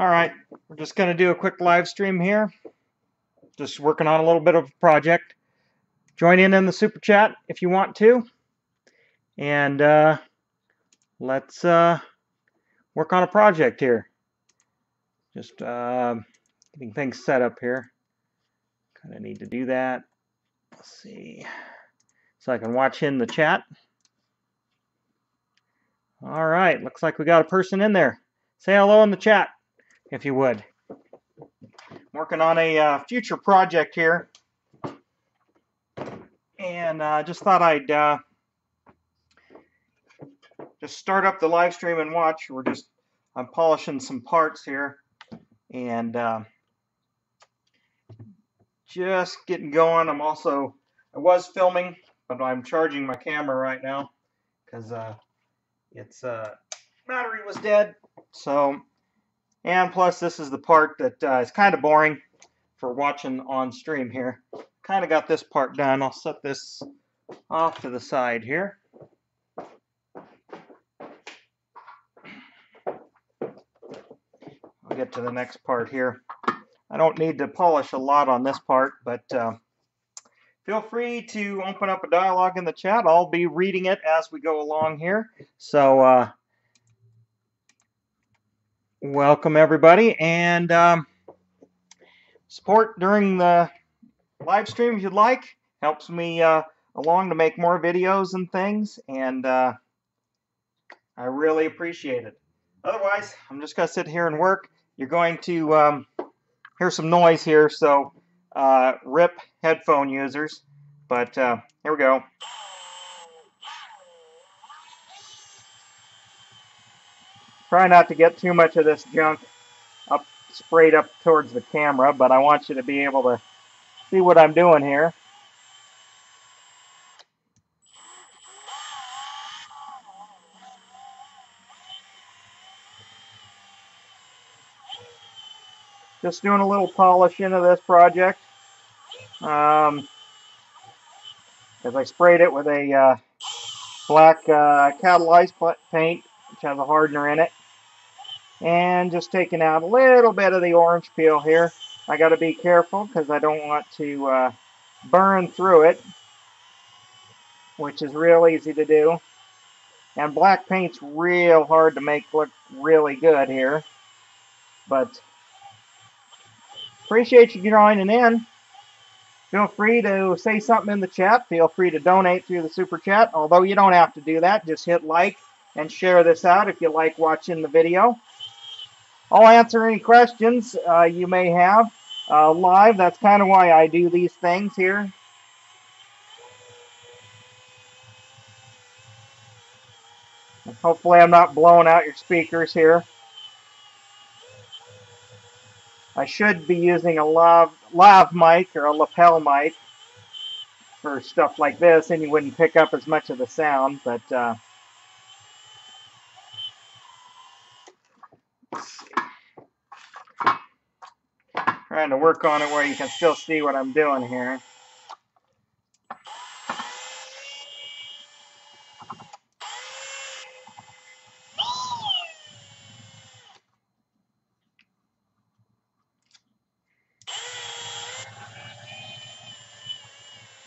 All right, we're just going to do a quick live stream here. Just working on a little bit of a project. Join in in the super chat if you want to. And uh, let's uh, work on a project here. Just uh, getting things set up here. Kind of need to do that. Let's see. So I can watch in the chat. All right, looks like we got a person in there. Say hello in the chat if you would. I'm working on a uh, future project here, and I uh, just thought I'd uh, just start up the live stream and watch. We're just I'm polishing some parts here, and uh, just getting going. I'm also I was filming, but I'm charging my camera right now because uh, its uh, battery was dead. So and plus, this is the part that uh, is kind of boring for watching on stream here. Kind of got this part done. I'll set this off to the side here. I'll get to the next part here. I don't need to polish a lot on this part, but uh, feel free to open up a dialogue in the chat. I'll be reading it as we go along here. So uh, welcome everybody and um, support during the live stream if you'd like. Helps me uh, along to make more videos and things and uh, I really appreciate it. Otherwise I'm just gonna sit here and work. You're going to um, hear some noise here so uh, rip headphone users but uh, here we go Try not to get too much of this junk up sprayed up towards the camera, but I want you to be able to see what I'm doing here. Just doing a little polishing of this project. Um, as I sprayed it with a uh, black uh, catalyzed paint, which has a hardener in it and just taking out a little bit of the orange peel here. I got to be careful because I don't want to uh, burn through it, which is real easy to do. And black paint's real hard to make look really good here. But appreciate you joining in. Feel free to say something in the chat. Feel free to donate through the super chat. Although you don't have to do that. Just hit like and share this out if you like watching the video. I'll answer any questions uh, you may have uh, live. That's kind of why I do these things here. Hopefully I'm not blowing out your speakers here. I should be using a lav, lav mic or a lapel mic for stuff like this and you wouldn't pick up as much of the sound, but uh, Trying to work on it where you can still see what I'm doing here.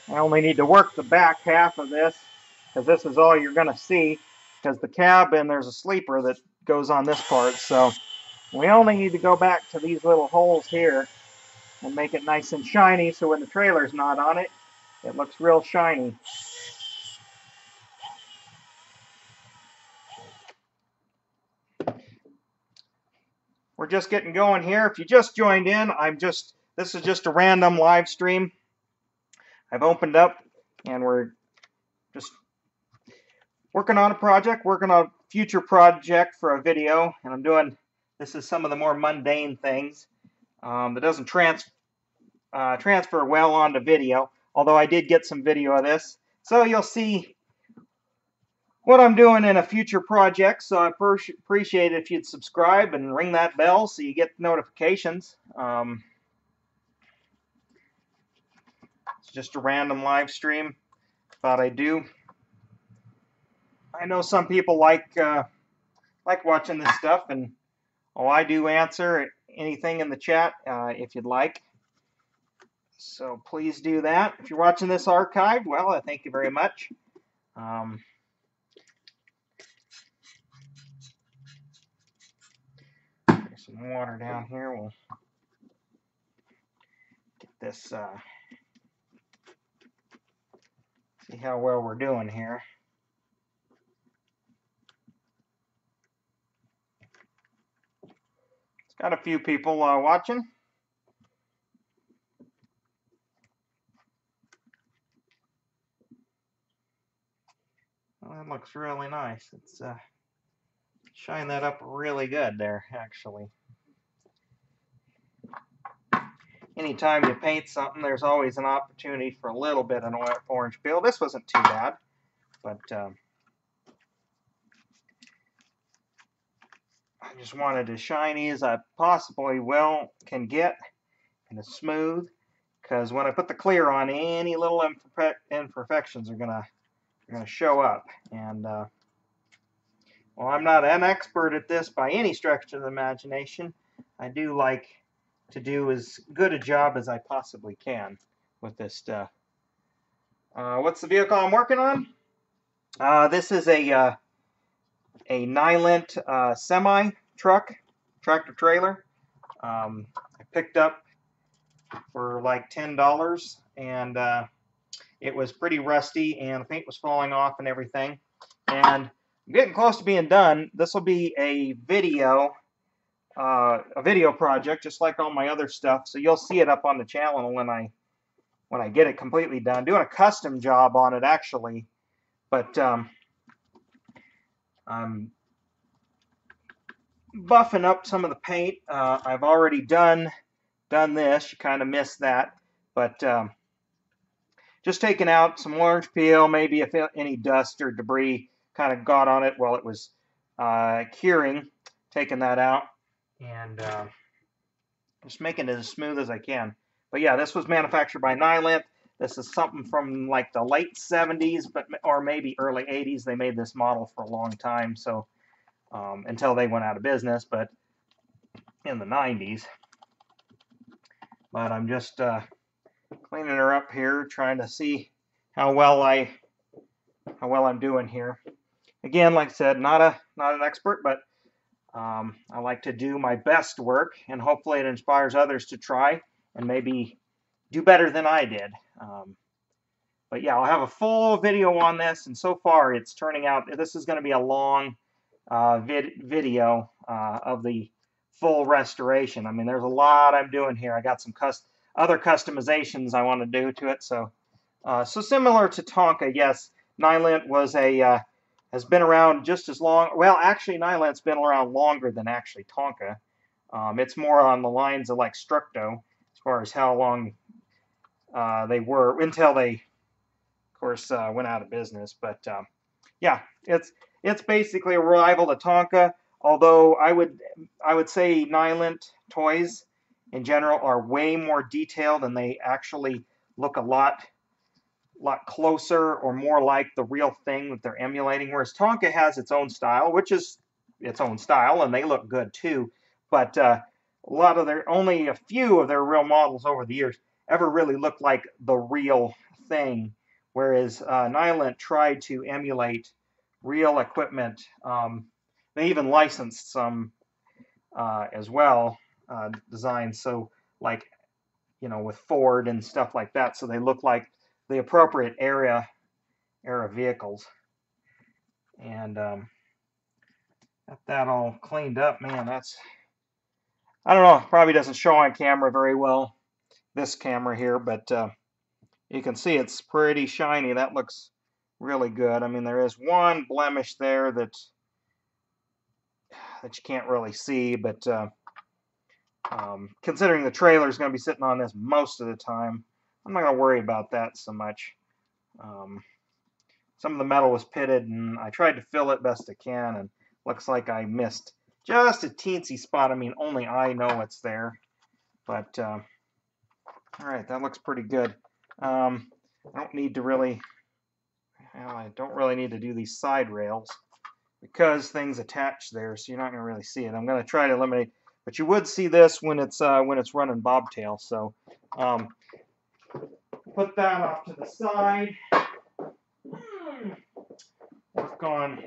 I only need to work the back half of this because this is all you're going to see because the cabin, there's a sleeper that goes on this part. So we only need to go back to these little holes here and make it nice and shiny so when the trailer's not on it, it looks real shiny. We're just getting going here. If you just joined in, I'm just, this is just a random live stream. I've opened up and we're just working on a project, working on a future project for a video, and I'm doing this is some of the more mundane things um, that doesn't trans uh, transfer well onto video, although I did get some video of this. So you'll see what I'm doing in a future project, so I appreciate it if you'd subscribe and ring that bell so you get notifications. Um, it's just a random live stream. Thought I'd do. I know some people like uh, like watching this stuff, and oh, I do answer anything in the chat uh, if you'd like. So please do that. If you're watching this archive, well, I thank you very much. Um, some water down here. We'll get this, uh, see how well we're doing here. It's got a few people uh, watching. Well, that looks really nice. It's uh, shine that up really good there, actually. Anytime you paint something, there's always an opportunity for a little bit of an orange peel. This wasn't too bad, but um, I just wanted as shiny as I possibly will can get and as smooth because when I put the clear on, any little imperfections are gonna are gonna show up. And uh, well, I'm not an expert at this by any stretch of the imagination. I do like to do as good a job as I possibly can with this stuff. Uh, what's the vehicle I'm working on? Uh, this is a uh, a Nylint uh, semi truck, tractor trailer. Um, I picked up for like ten dollars, and uh, it was pretty rusty, and the paint was falling off and everything. And I'm getting close to being done. This will be a video, uh, a video project, just like all my other stuff. So you'll see it up on the channel when I when I get it completely done. Doing a custom job on it actually, but um, I'm buffing up some of the paint. Uh, I've already done done this. You kind of missed that, but um, just taking out some orange peel, maybe if any dust or debris kind of got on it while it was uh, curing, taking that out, and uh, just making it as smooth as I can. But yeah, this was manufactured by Nylint. This is something from like the late 70s, but or maybe early 80s. They made this model for a long time, so um, until they went out of business, but in the 90s. But I'm just uh, cleaning her up here, trying to see how well I how well I'm doing here again, like I said, not a not an expert, but um, I like to do my best work, and hopefully it inspires others to try and maybe do better than I did. Um, but yeah, I'll have a full video on this, and so far it's turning out, this is going to be a long uh, vid video uh, of the full restoration. I mean, there's a lot I'm doing here. I got some cust other customizations I want to do to it. So, uh, so similar to Tonka, yes, Nylint was a uh, has been around just as long. Well, actually, Nylint's been around longer than actually Tonka. Um, it's more on the lines of like Structo as far as how long uh, they were until they, of course, uh, went out of business. But um, yeah, it's it's basically a rival to Tonka. Although I would I would say Nylint toys in general are way more detailed and they actually look a lot lot closer or more like the real thing that they're emulating. Whereas Tonka has its own style, which is its own style, and they look good too. But uh, a lot of their, only a few of their real models over the years ever really looked like the real thing. Whereas uh, tried to emulate real equipment. Um, they even licensed some uh, as well, uh, designs. So like, you know, with Ford and stuff like that. So they look like the appropriate area era vehicles. And um, got that all cleaned up. Man, that's, I don't know, probably doesn't show on camera very well, this camera here, but uh, you can see it's pretty shiny. That looks really good. I mean, there is one blemish there that, that you can't really see, but uh, um, considering the trailer is going to be sitting on this most of the time, I'm not going to worry about that so much. Um, some of the metal was pitted, and I tried to fill it best I can, and looks like I missed just a teensy spot. I mean, only I know it's there. But, uh, all right, that looks pretty good. Um, I don't need to really, well, I don't really need to do these side rails. because things attach there, so you're not going to really see it. I'm going to try to eliminate, but you would see this when it's uh, when it's running bobtail. So um, put that off to the side. Work on.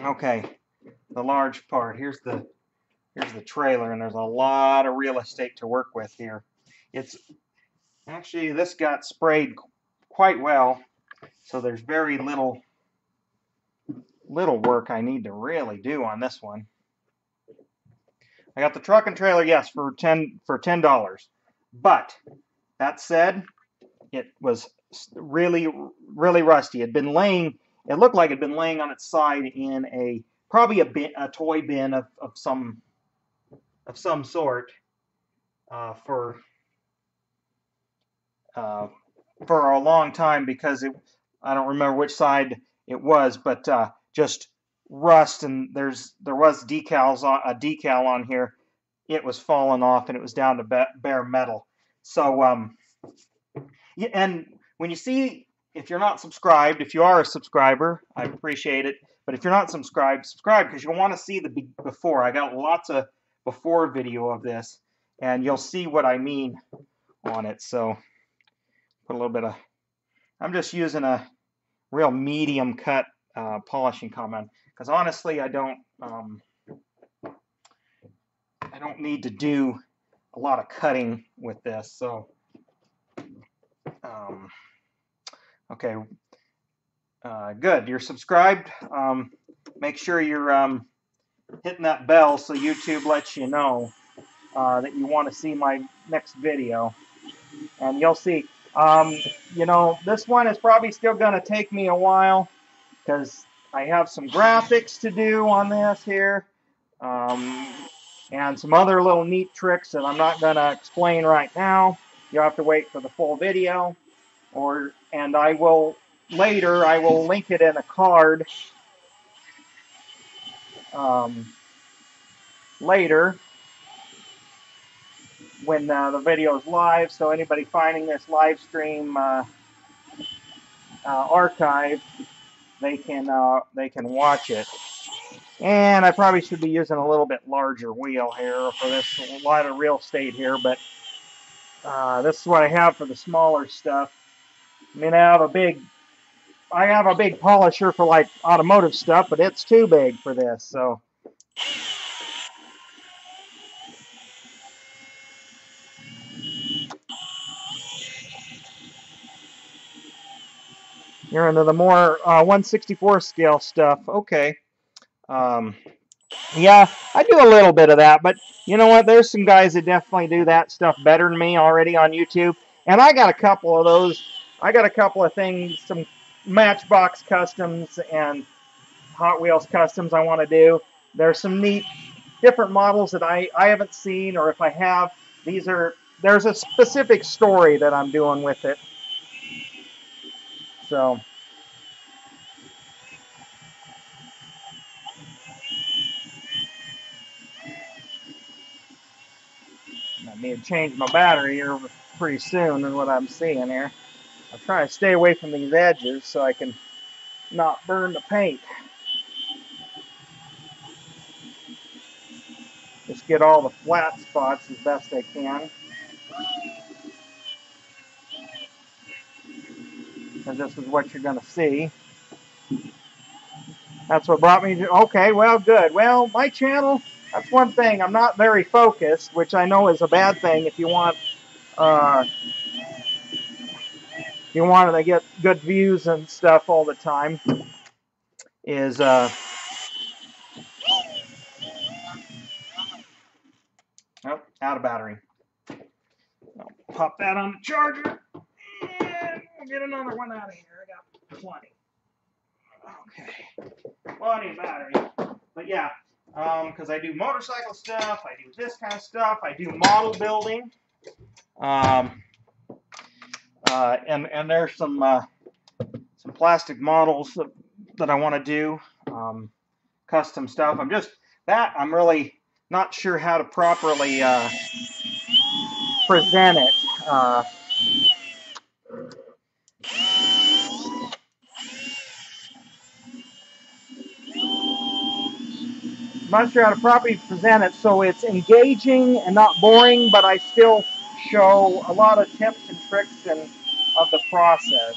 Okay, the large part. Here's the here's the trailer, and there's a lot of real estate to work with here. It's actually this got sprayed quite well, so there's very little little work I need to really do on this one. I got the truck and trailer, yes, for ten for ten dollars. But that said, it was really really rusty. It had been laying. It looked like it had been laying on its side in a probably a bin, a toy bin of, of some of some sort uh, for uh, for a long time because it I don't remember which side it was, but uh, just rust and there's there was decals on a decal on here. It was falling off and it was down to bare metal. So um, yeah, and when you see if you're not subscribed, if you are a subscriber, I appreciate it. But if you're not subscribed, subscribe because you'll want to see the before. I got lots of before video of this, and you'll see what I mean on it. So put a little bit of. I'm just using a real medium cut uh, polishing comment because honestly I don't um, I don't need to do a lot of cutting with this so um, okay uh, good you're subscribed um, make sure you're um, hitting that bell so YouTube lets you know uh, that you want to see my next video and you'll see um, you know this one is probably still going to take me a while because I have some graphics to do on this here um, and some other little neat tricks that I'm not going to explain right now. You'll have to wait for the full video or and I will later I will link it in a card um, later when uh, the video is live so anybody finding this live stream uh, uh, archive they can uh, they can watch it. And I probably should be using a little bit larger wheel here for this a lot of real estate here, but uh, this is what I have for the smaller stuff. I mean, I have a big, I have a big polisher for like automotive stuff, but it's too big for this, so. You're into the more uh, 164 scale stuff. Okay. Um, yeah, I do a little bit of that, but you know what? There's some guys that definitely do that stuff better than me already on YouTube. And I got a couple of those. I got a couple of things, some Matchbox customs and Hot Wheels customs I want to do. There's some neat different models that I, I haven't seen, or if I have, these are, there's a specific story that I'm doing with it. So. I need to change my battery here pretty soon and what I'm seeing here. I'm trying to stay away from these edges so I can not burn the paint. Just get all the flat spots as best I can. And this is what you're going to see. That's what brought me to, okay, well, good. Well, my channel, that's one thing. I'm not very focused, which I know is a bad thing if you want, uh, you want to get good views and stuff all the time, is, uh, oh, out of battery. I'll pop that on the charger. We'll get another one out of here. I got plenty. Okay. Plenty of battery. But yeah, because um, I do motorcycle stuff, I do this kind of stuff, I do model building. Um, uh, and, and there's some uh, some plastic models that, that I want to do. Um, custom stuff. I'm just, that I'm really not sure how to properly uh, present it. How to properly present it so it's engaging and not boring, but I still show a lot of tips and tricks and of the process.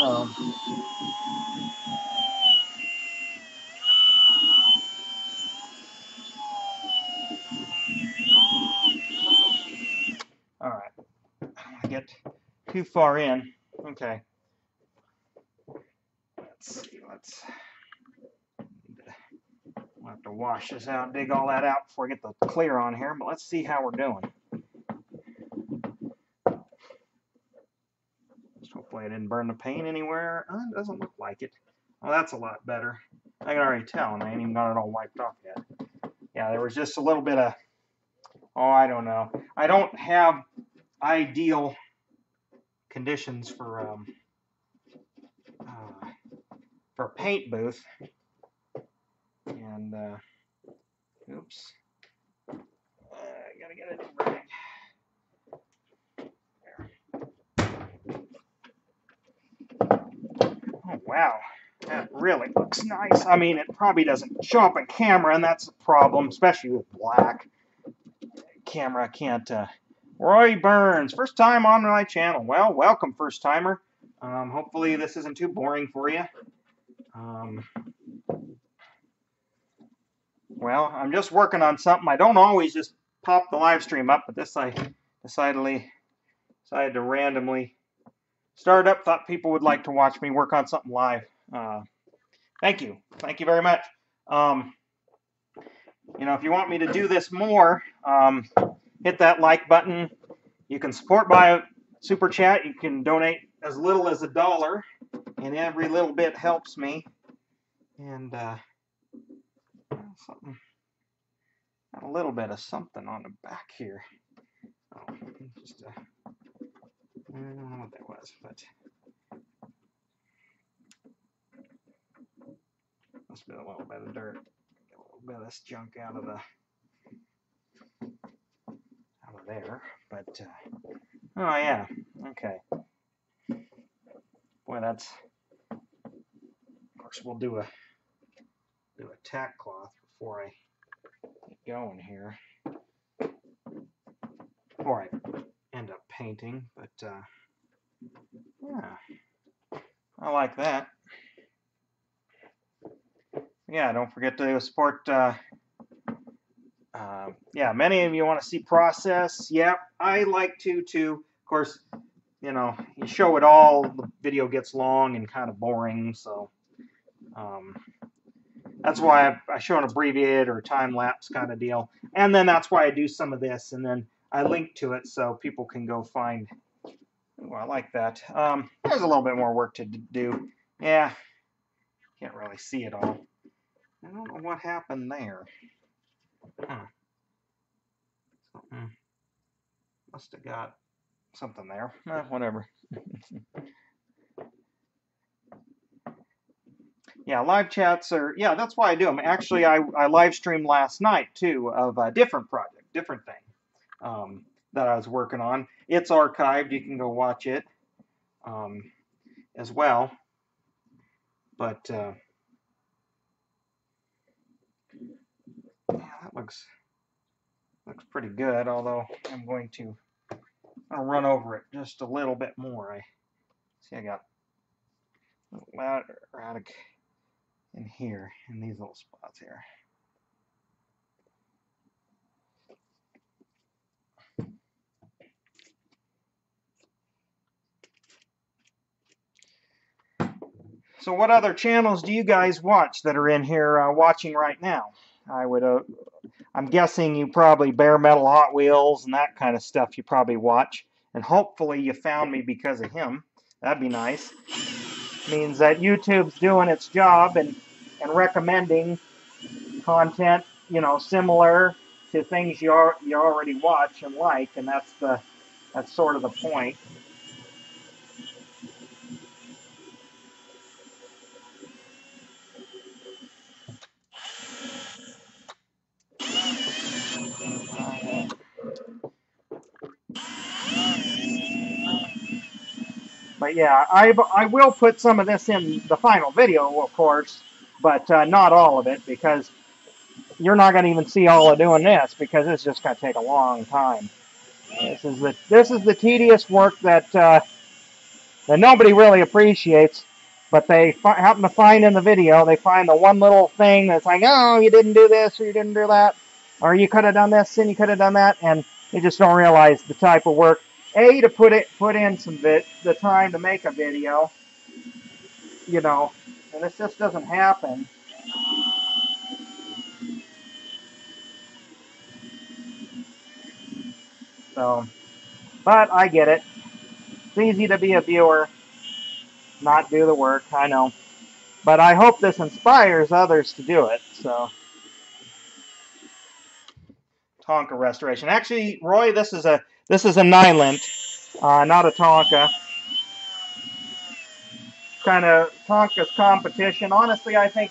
Um, all right. I don't want to get too far in. Okay. Let's see. Let's. I'll have to wash this out, dig all that out before I get the clear on here. But let's see how we're doing. Just hopefully I didn't burn the paint anywhere. Uh, it doesn't look like it. Well, that's a lot better. I can already tell, and I ain't even got it all wiped off yet. Yeah, there was just a little bit of, oh, I don't know. I don't have ideal conditions for um, uh, for a paint booth. And, uh, oops. Uh, gotta get it right. Oh, wow. That really looks nice. I mean, it probably doesn't show up in camera, and that's a problem, especially with black. Camera can't. Uh... Roy Burns, first time on my channel. Well, welcome, first timer. Um, hopefully, this isn't too boring for you. Um, well, I'm just working on something. I don't always just pop the live stream up, but this I decidedly decided to randomly start up. Thought people would like to watch me work on something live. Uh, thank you. Thank you very much. Um, you know, if you want me to do this more, um, hit that like button. You can support by super chat. You can donate as little as a dollar, and every little bit helps me. And uh, something, got a little bit of something on the back here. Oh, just uh, I don't know what that was, but must be a little bit of dirt. Get a little bit of this junk out of the there. But uh, oh yeah, okay. Boy, that's of course we'll do a do a tack cloth before I get going here. Before I end up painting, but uh, yeah, I like that. Yeah, don't forget to support. Uh, uh, yeah, many of you want to see process. Yeah, I like to too. Of course, you know, you show it all, the video gets long and kind of boring. So um, that's why I, I show an abbreviated or time lapse kind of deal. And then that's why I do some of this, and then I link to it so people can go find. Ooh, I like that. Um, there's a little bit more work to do. Yeah, can't really see it all. I don't know what happened there. Huh. Something must have got something there. Eh, whatever. yeah, live chats are, yeah, that's why I do them. Actually, I, I live streamed last night, too, of a different project, different thing um, that I was working on. It's archived. You can go watch it um, as well. But, uh, yeah, that looks looks pretty good, although I'm going to I'll run over it just a little bit more. I see I got a loud erratic in here, in these little spots here. So what other channels do you guys watch that are in here uh, watching right now? I would, uh, I'm guessing you probably bare metal Hot Wheels and that kind of stuff you probably watch. And hopefully you found me because of him. That'd be nice. Means that YouTube's doing its job and, and recommending content, you know, similar to things you, are, you already watch and like, and that's the that's sort of the point. Yeah, I, I will put some of this in the final video, of course, but uh, not all of it because you're not going to even see all of doing this because it's just going to take a long time. This is the this is the tedious work that uh, that nobody really appreciates, but they happen to find in the video. They find the one little thing that's like, oh, you didn't do this or you didn't do that, or you could have done this and you could have done that, and they just don't realize the type of work. A to put it put in some bit the time to make a video, you know, and this just doesn't happen. So, but I get it. It's easy to be a viewer, not do the work, I know. But I hope this inspires others to do it, so. Tonka restoration. Actually, Roy, this is a this is a Nylint, uh, not a Tonka. Kind of Tonka's competition. Honestly, I think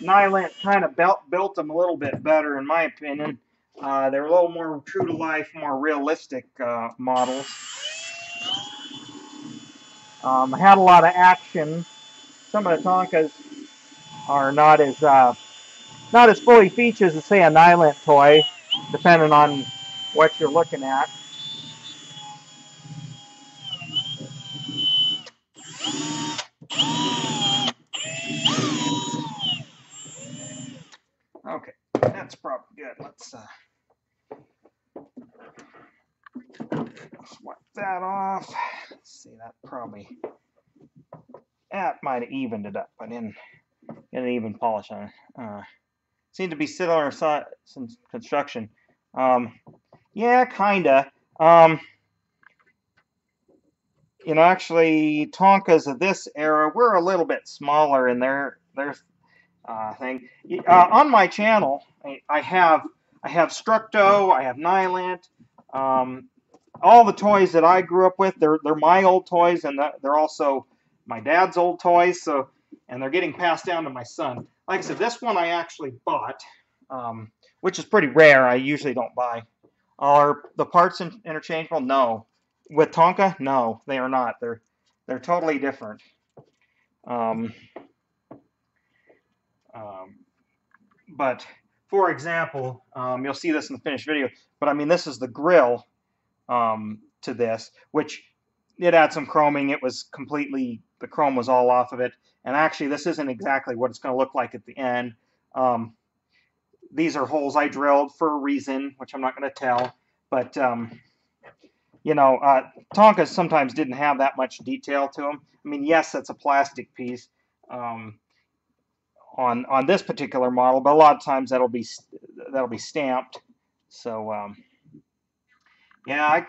Nylint kind of built built them a little bit better, in my opinion. Uh, they're a little more true to life, more realistic uh, models. Um, had a lot of action. Some of the Tonkas are not as uh, not as fully featured as say a Nylint toy, depending on what you're looking at. Okay, that's probably good. Let's uh, wipe that off. Let's see, that probably that might have evened it up, but in get an even polish on it. Uh, seemed to be similar side some construction. Um, yeah, kinda. Um, you know, actually, Tonkas of this era were a little bit smaller in their their uh, thing. Uh, on my channel, I, have I have Structo, I have Nylint, um, all the toys that I grew up with, they're they're my old toys, and they're also my dad's old toys. So, and they're getting passed down to my son. Like I said, this one I actually bought, um, which is pretty rare. I usually don't buy. Are the parts in, interchangeable? No. With Tonka, no, they are not. They're they're totally different. Um, um, but for example, um, you'll see this in the finished video. But I mean, this is the grill um, to this, which it had some chroming. It was completely, the chrome was all off of it. And actually, this isn't exactly what it's going to look like at the end. Um, these are holes I drilled for a reason, which I'm not going to tell. But, um, you know, uh, sometimes didn't have that much detail to them. I mean, yes, that's a plastic piece um, on on this particular model, but a lot of times that'll be that'll be stamped. So, um, yeah, I,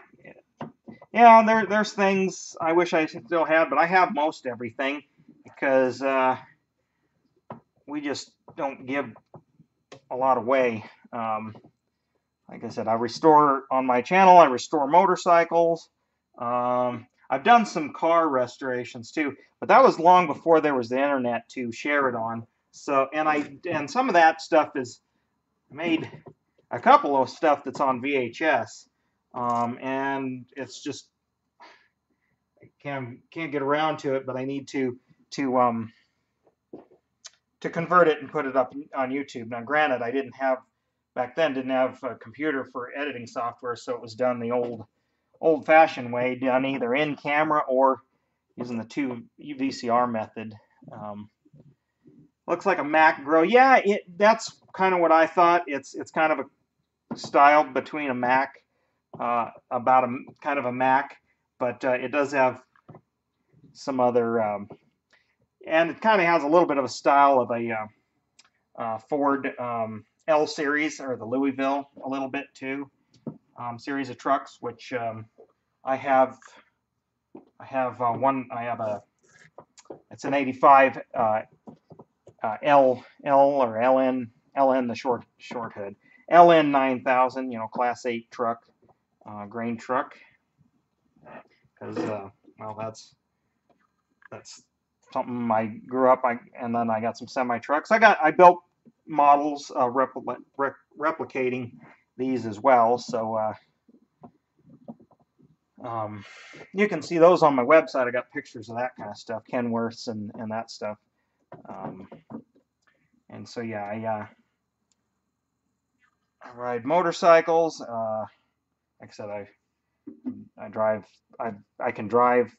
yeah, there, there's things I wish I still had, but I have most everything because uh, we just don't give a lot away. Um, like I said, I restore on my channel. I restore motorcycles. Um, I've done some car restorations too, but that was long before there was the internet to share it on. So, and I and some of that stuff is made a couple of stuff that's on VHS. Um, and it's just I can't can't get around to it, but I need to to um, to convert it and put it up on YouTube. Now, granted, I didn't have back then didn't have a computer for editing software, so it was done the old old-fashioned way, done either in camera or using the two VCR method. Um, looks like a Mack Grow. Yeah, it that's kind of what I thought. It's it's kind of a style between a Mack uh, about a kind of a Mack, but uh, it does have some other, um, and it kind of has a little bit of a style of a uh, uh, Ford um, L series or the Louisville a little bit too, um, series of trucks, which um, I have. I have uh, one. I have a. It's an '85 uh, L L or LN LN the short short hood. LN 9000, you know, class 8 truck uh, grain truck because uh, well that's that's something I grew up I and then I got some semi trucks I got I built models uh, repli replicating these as well so uh, Um, you can see those on my website. I got pictures of that kind of stuff, Kenworths and, and that stuff. Um, and so, yeah, I, uh, I ride motorcycles. Uh, like I said, I I drive. I I can drive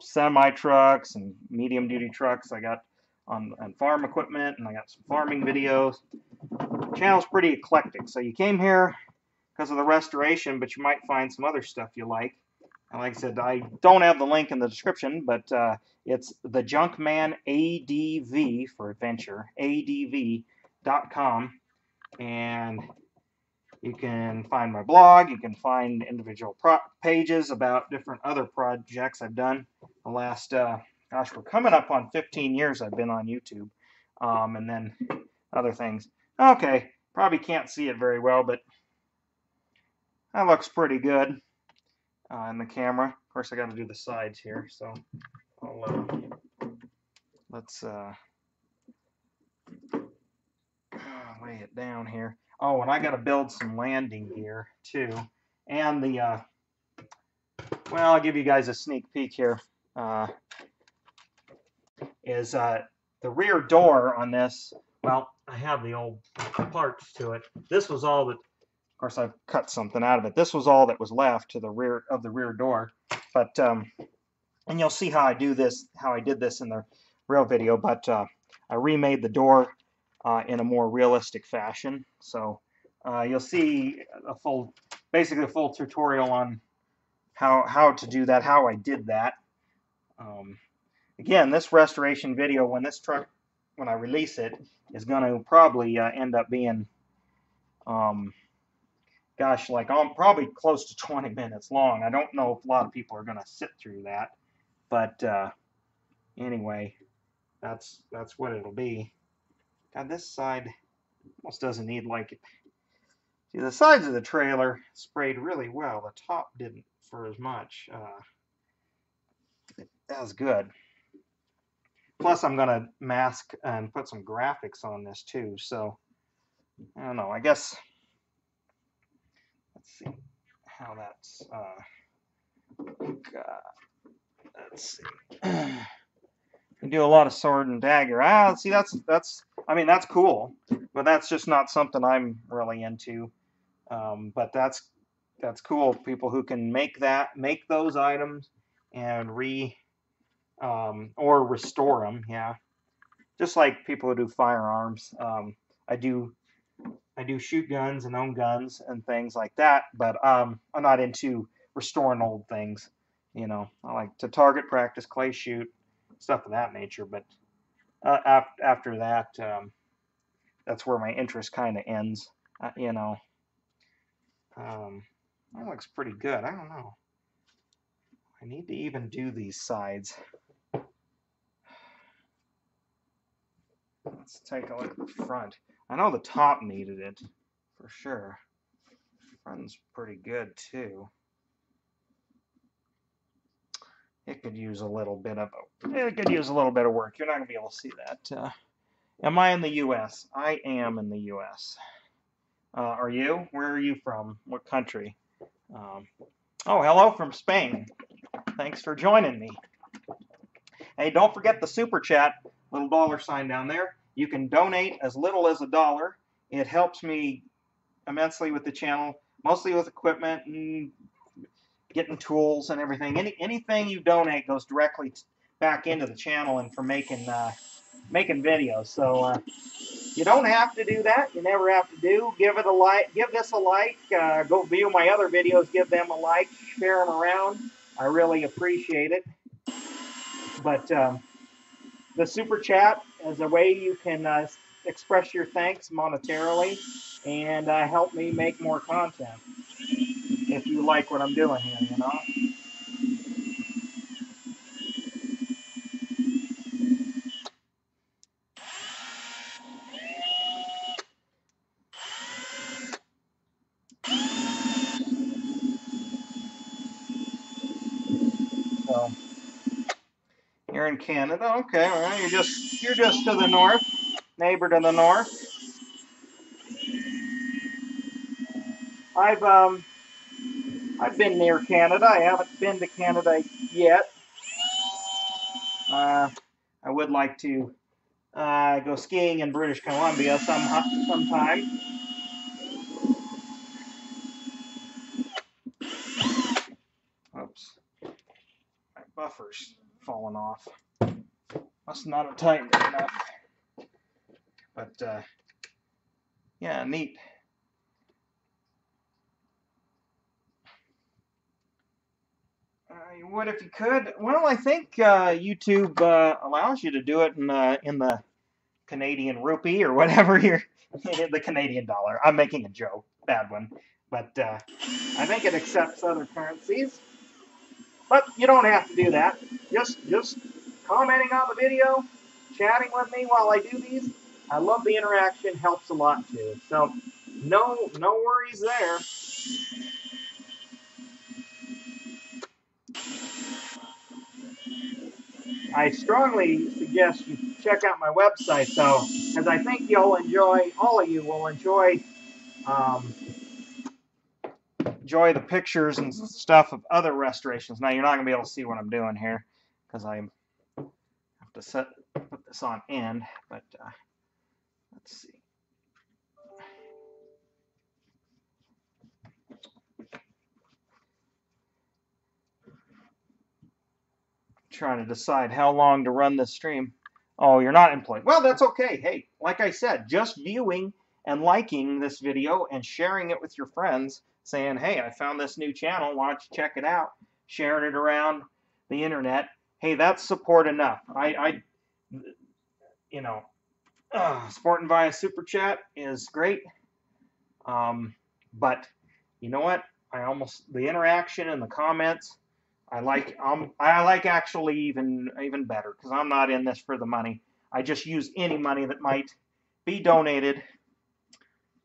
semi trucks and medium duty trucks. I got on, farm equipment, and I got some farming videos. The channel's pretty eclectic. So you came here because of the restoration, but you might find some other stuff you like. And like I said, I don't have the link in the description, but uh, it's the Junkman ADV for adventure, ADV.com. And you can find my blog. You can find individual pages about different other projects I've done. The last, uh, gosh, we're coming up on 15 years I've been on YouTube. Um, and then other things. Okay, probably can't see it very well, but that looks pretty good uh, in the camera. Of course, I got to do the sides here, so Uh, let's uh, lay it down here. Oh, and I got to build some landing gear too. And the, uh, well, I'll give you guys a sneak peek here. Uh, is uh, the rear door on this, well, I have the old parts to it. This was all that, of course, I've cut something out of it. This was all that was left to the rear of the rear door. But, um, and you'll see how I do this, how I did this in the real video, but uh, I remade the door uh, in a more realistic fashion. So uh, you'll see a full, basically a full tutorial on how how to do that, how I did that. Um, again, this restoration video, when this truck, when I release it, is going to probably uh, end up being, um, gosh, like I'm probably close to 20 minutes long. I don't know if a lot of people are going to sit through that, but uh, anyway, that's that's what it'll be. God, this side almost doesn't need like it. See, the sides of the trailer sprayed really well. The top didn't for as much. Uh, that was good. Plus, I'm going to mask and put some graphics on this too. So, I don't know. I guess, let's see how that's, uh, God, let's see. Do a lot of sword and dagger. Ah, see, that's that's. I mean, that's cool, but that's just not something I'm really into. Um, but that's that's cool. People who can make that, make those items, and re um, or restore them. Yeah, just like people who do firearms. Um, I do I do shoot guns and own guns and things like that, but um, I'm not into restoring old things. You know, I like to target practice, clay shoot, stuff of that nature. But uh, after after that, um, that's where my interest kind of ends. Uh, you know, um, that looks pretty good. I don't know. I need to even do these sides. Let's take a look at the front. I know the top needed it for sure. Front's pretty good too it could use a little bit of it could use a little bit of work. You're not gonna be able to see that. Uh, am I in the U.S.? I am in the U.S. Uh, are you? Where are you from? What country? Um, oh, hello from Spain. Thanks for joining me. Hey, don't forget the super chat, little dollar sign down there. You can donate as little as a dollar. It helps me immensely with the channel, mostly with equipment and getting tools and everything. Any anything you donate goes directly back into the channel and for making uh, making videos. So uh, you don't have to do that. You never have to do. Give it a like. Give this a like. Uh, go view my other videos. Give them a like. Share them around. I really appreciate it. But um, the super chat is a way you can uh, express your thanks monetarily and uh, help me make more content if you like what I'm doing here, you know? So, you're in Canada, okay, all right, you're just, you're just to the north, neighbor to the north. I've, um, I've been near Canada. I haven't been to Canada yet. Uh, I would like to uh, go skiing in British Columbia some sometime. Oops, my buffer's falling off. Must not have tightened enough. But uh, yeah, neat. Would if you could. Well, I think uh, YouTube uh, allows you to do it in uh, in the Canadian rupee or whatever here, in the Canadian dollar. I'm making a joke, bad one, but uh, I think it accepts other currencies. But you don't have to do that. Just just commenting on the video, chatting with me while I do these. I love the interaction. Helps a lot too. So no no worries there. I strongly suggest you check out my website, though, because I think you'll enjoy, all of you will enjoy, um, enjoy the pictures and stuff of other restorations. Now, you're not going to be able to see what I'm doing here, because I have to set put this on end, but uh, let's see. Trying to decide how long to run this stream. Oh, you're not employed. Well, that's okay. Hey, like I said, just viewing and liking this video and sharing it with your friends, saying, hey, I found this new channel, why don't you check it out? Sharing it around the internet. Hey, that's support enough. I, I you know, uh, supporting via Super Chat is great. Um, but you know what? I almost, the interaction and the comments, I like um I like actually even even better because I'm not in this for the money. I just use any money that might be donated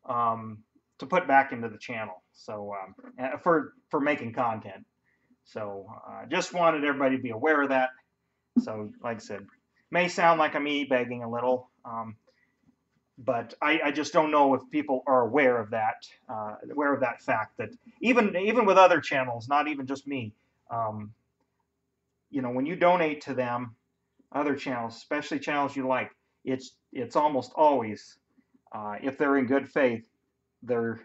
um, to put back into the channel. So um, uh, for for making content. So I uh, just wanted everybody to be aware of that. So like I said, may sound like I'm e-begging a little, um, but I, I, just don't know if people are aware of that, uh, aware of that fact that even even with other channels, not even just me, um, you know, when you donate to them, other channels, especially channels you like, it's it's almost always, uh, if they're in good faith, they're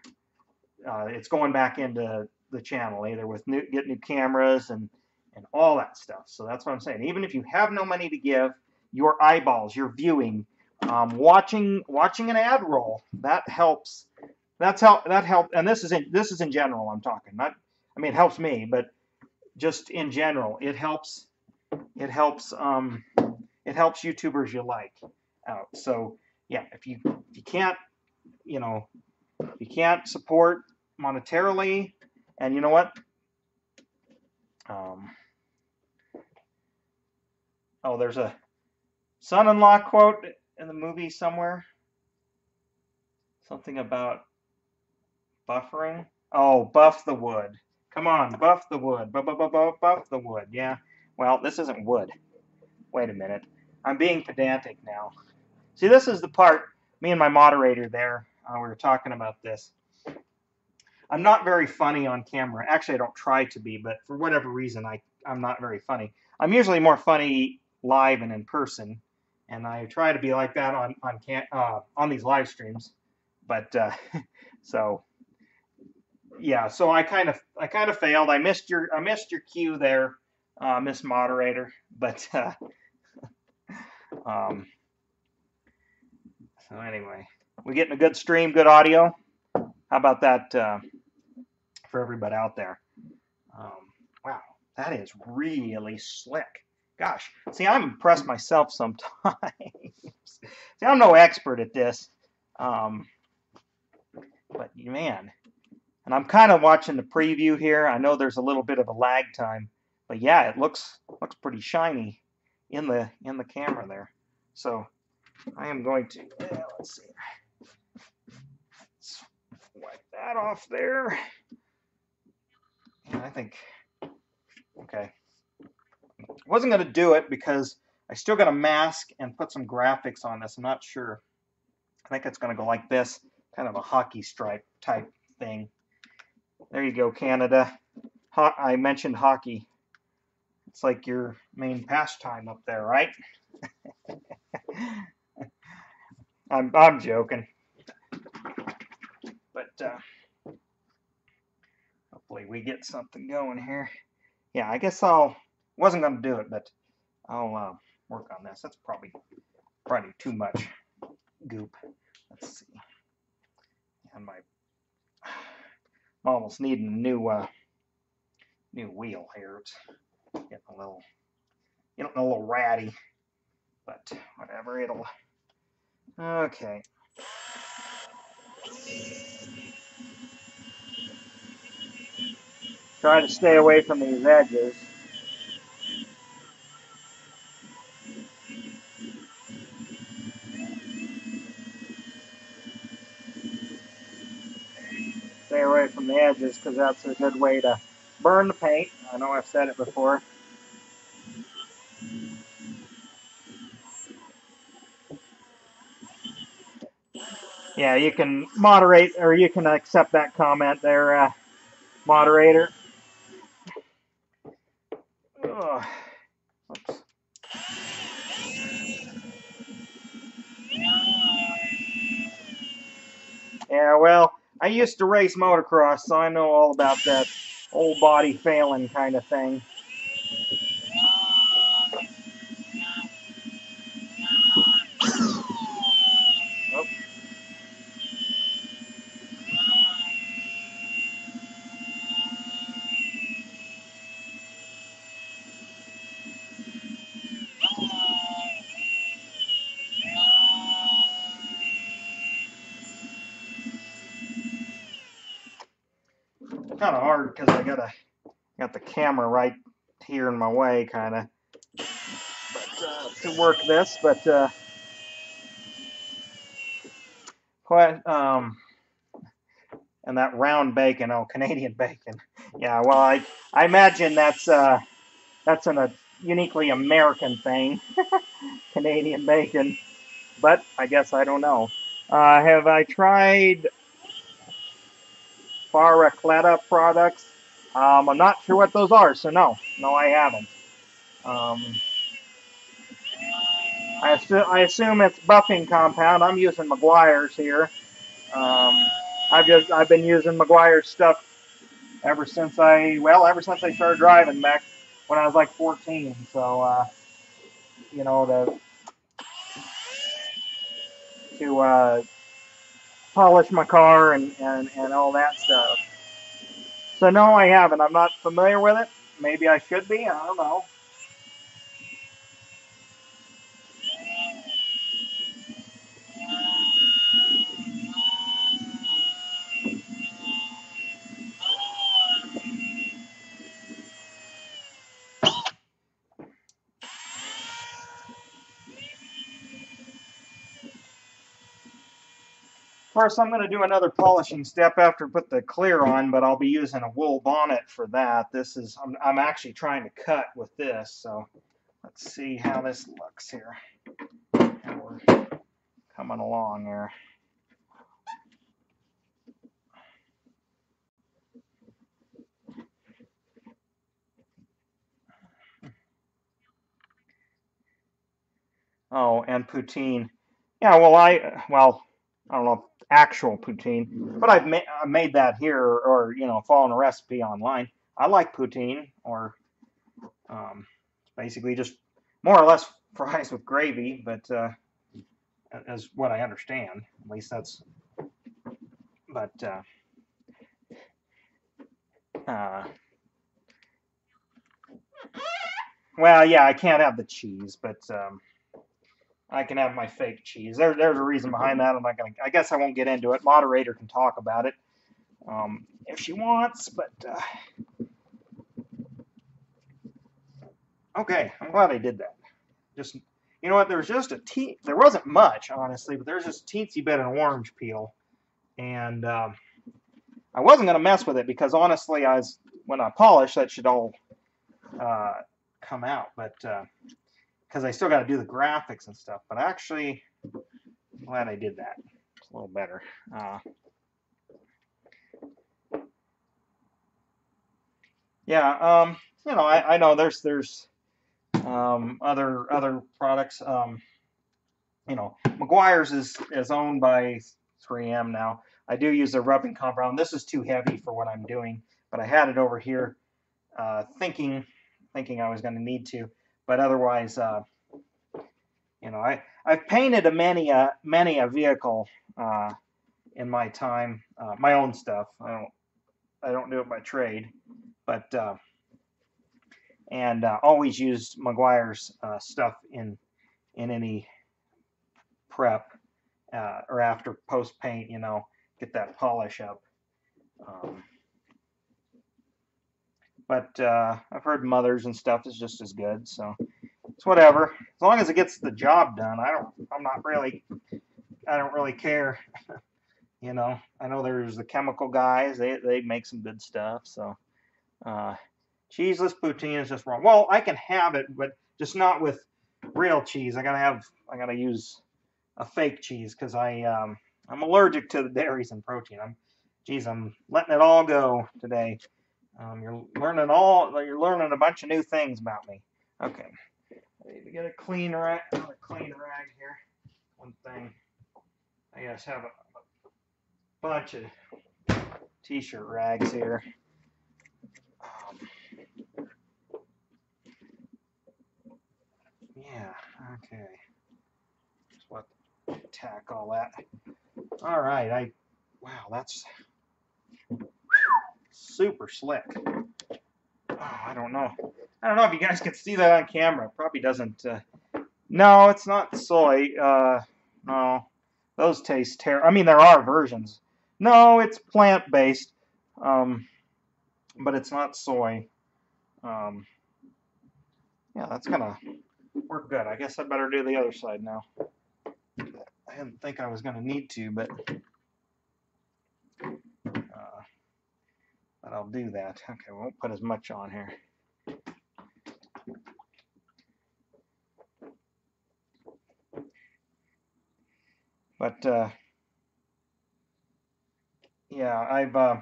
uh, it's going back into the channel either with new get new cameras and and all that stuff. So that's what I'm saying. Even if you have no money to give, your eyeballs, your viewing, um, watching watching an ad roll that helps. That's how that help. And this is in this is in general. I'm talking. Not I mean it helps me, but just in general, it helps. It helps. Um, it helps YouTubers you like out. So yeah, if you if you can't, you know, you can't support monetarily, and you know what? Um, oh, there's a son-in-law quote in the movie somewhere. Something about buffering. Oh, buff the wood. Come on, buff the wood. Buff, buff, buff, buff the wood. Yeah. Well, this isn't wood. Wait a minute. I'm being pedantic now. See, this is the part, me and my moderator there, uh, we were talking about this. I'm not very funny on camera. Actually, I don't try to be, but for whatever reason, I, I'm not very funny. I'm usually more funny live and in person, and I try to be like that on on can, uh, on these live streams. But uh, so yeah, so I kind of I kind of failed. I missed your I missed your cue there, uh, Miss Moderator. But uh, um, so anyway, we getting a good stream, good audio. How about that uh, for everybody out there? Um, wow, that is really slick. Gosh, see, I'm impressed myself sometimes. see, I'm no expert at this, um, but man, and I'm kind of watching the preview here. I know there's a little bit of a lag time, but yeah, it looks looks pretty shiny in the in the camera there. So I am going to yeah, let's see. Let's wipe that off there. And I think okay. Wasn't going to do it because I still got to mask and put some graphics on this. I'm not sure. I think it's going to go like this, kind of a hockey stripe type thing. There you go, Canada. Ho I mentioned hockey. It's like your main pastime up there, right? I'm I'm joking. But uh, hopefully we get something going here. Yeah, I guess I'll wasn't gonna do it, but I'll uh, work on this. That's probably probably too much goop. Let's see. And my I'm almost needing a new uh, new wheel here. It's getting a little getting a little ratty, but whatever. It'll okay. Try to stay away from these edges. Stay away from the edges because that's a good way to burn the paint. I know I've said it before. Yeah, you can moderate or you can accept that comment there, uh, moderator. Yeah, well, I used to race motocross, so I know all about that old body failing kind of thing. Hard because I got a got the camera right here in my way, kind of. Uh, to work this, but uh, quite um, and that round bacon, oh, Canadian bacon. Yeah, well, I I imagine that's uh, that's an, a uniquely American thing, Canadian bacon. But I guess I don't know. Uh, have I tried Faracletta products? Um, I'm not sure what those are, so no, no, I haven't. Um, I, assu- I assume it's buffing compound. I'm using Meguiar's here. Um, I've just I've been using Meguiar's stuff ever since I well ever since I started driving back when I was like 14. So uh, you know to to uh, polish my car and, and, and all that stuff. So no, I haven't. I'm not familiar with it. Maybe I should be. I don't know. Course, I'm going to do another polishing step after I put the clear on, but I'll be using a wool bonnet for that. This is, I'm, I'm actually trying to cut with this, so let's see how this looks here. We're coming along here. Oh, and poutine. Yeah, well, I, well, I don't know, actual poutine, but I've ma- I made that here or, you know, following a recipe online. I like poutine or um, basically just more or less fries with gravy, but uh, as what I understand, at least that's, but uh, uh, well, yeah, I can't have the cheese, but um, I can have my fake cheese. There, there's a reason behind that. I'm not gonna. I guess I won't get into it. Moderator can talk about it um, if she wants, but uh, okay. I'm glad I did that. Just you know what? There was just a te- There wasn't much, honestly, but there's just a teensy bit of orange peel, and um, I wasn't gonna mess with it because honestly, I was when I polish that should all uh, come out, but. Uh, because I still got to do the graphics and stuff. But actually, I'm glad I did that. It's a little better. Uh, yeah, um, you know, I, I know there's there's um, other other products. Um, you know, Meguiar's is is owned by 3M now. I do use a rubbing compound. This is too heavy for what I'm doing, but I had it over here, uh, thinking thinking I was going to need to, but otherwise, uh, you know, I I've painted a many a many a vehicle uh, in my time, uh, my own stuff. I don't I don't do it by trade, but uh, and uh, always used Meguiar's uh, stuff in in any prep or after post paint. You know, get that polish up. Um, but uh, I've heard mothers and stuff is just as good, so it's whatever. As long as it gets the job done, I don't. I'm not really. I don't really care. you know, I know there's the chemical guys. They they make some good stuff. So, uh, cheeseless poutine is just wrong. Well, I can have it, but just not with real cheese. I gotta have. I gotta use a fake cheese because I um, I'm allergic to the dairies and protein. I'm, geez, I'm letting it all go today. Um, you're learning all. You're learning a bunch of new things about me. Okay, I need to get a clean rag. Another clean rag here. One thing. I guess have a, a bunch of t-shirt rags here. Um, yeah. Okay. Just what tack all that. All right. I. Wow. That's super slick. Oh, I don't know. I don't know if you guys can see that on camera. probably doesn't. Uh, no, it's not soy. Uh, no, those taste terrible. I mean, there are versions. No, it's plant-based, um, but it's not soy. Um, yeah, that's gonna work good. I guess I better do the other side now. I didn't think I was gonna need to, but. Uh, but I'll do that. Okay, we won't put as much on here. But uh, yeah, I've uh,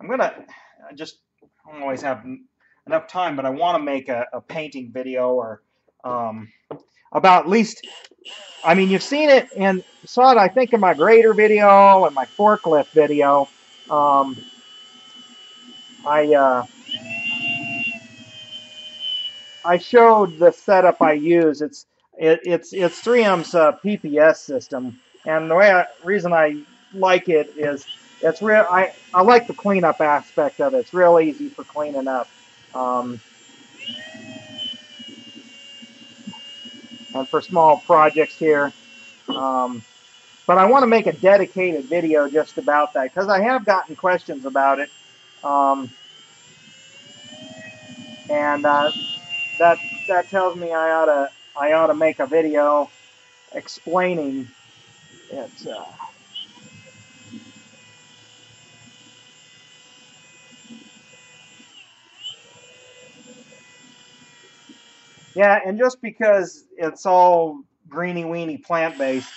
I'm gonna I just I don't always have enough time, but I want to make a, a, painting video or um, about at least. I mean, you've seen it and saw it, I think, in my grader video and my forklift video. Um, I uh, I showed the setup I use. It's it, it's it's 3M's uh, PPS system, and the way I, reason I like it is it's real. I I like the cleanup aspect of it. It's real easy for cleaning up. Um, and for small projects here. Um, but I want to make a dedicated video just about that because I have gotten questions about it. Um, and uh, that that tells me I ought to I ought to make a video explaining it. Uh, yeah, and just because it's all greeny weeny plant based,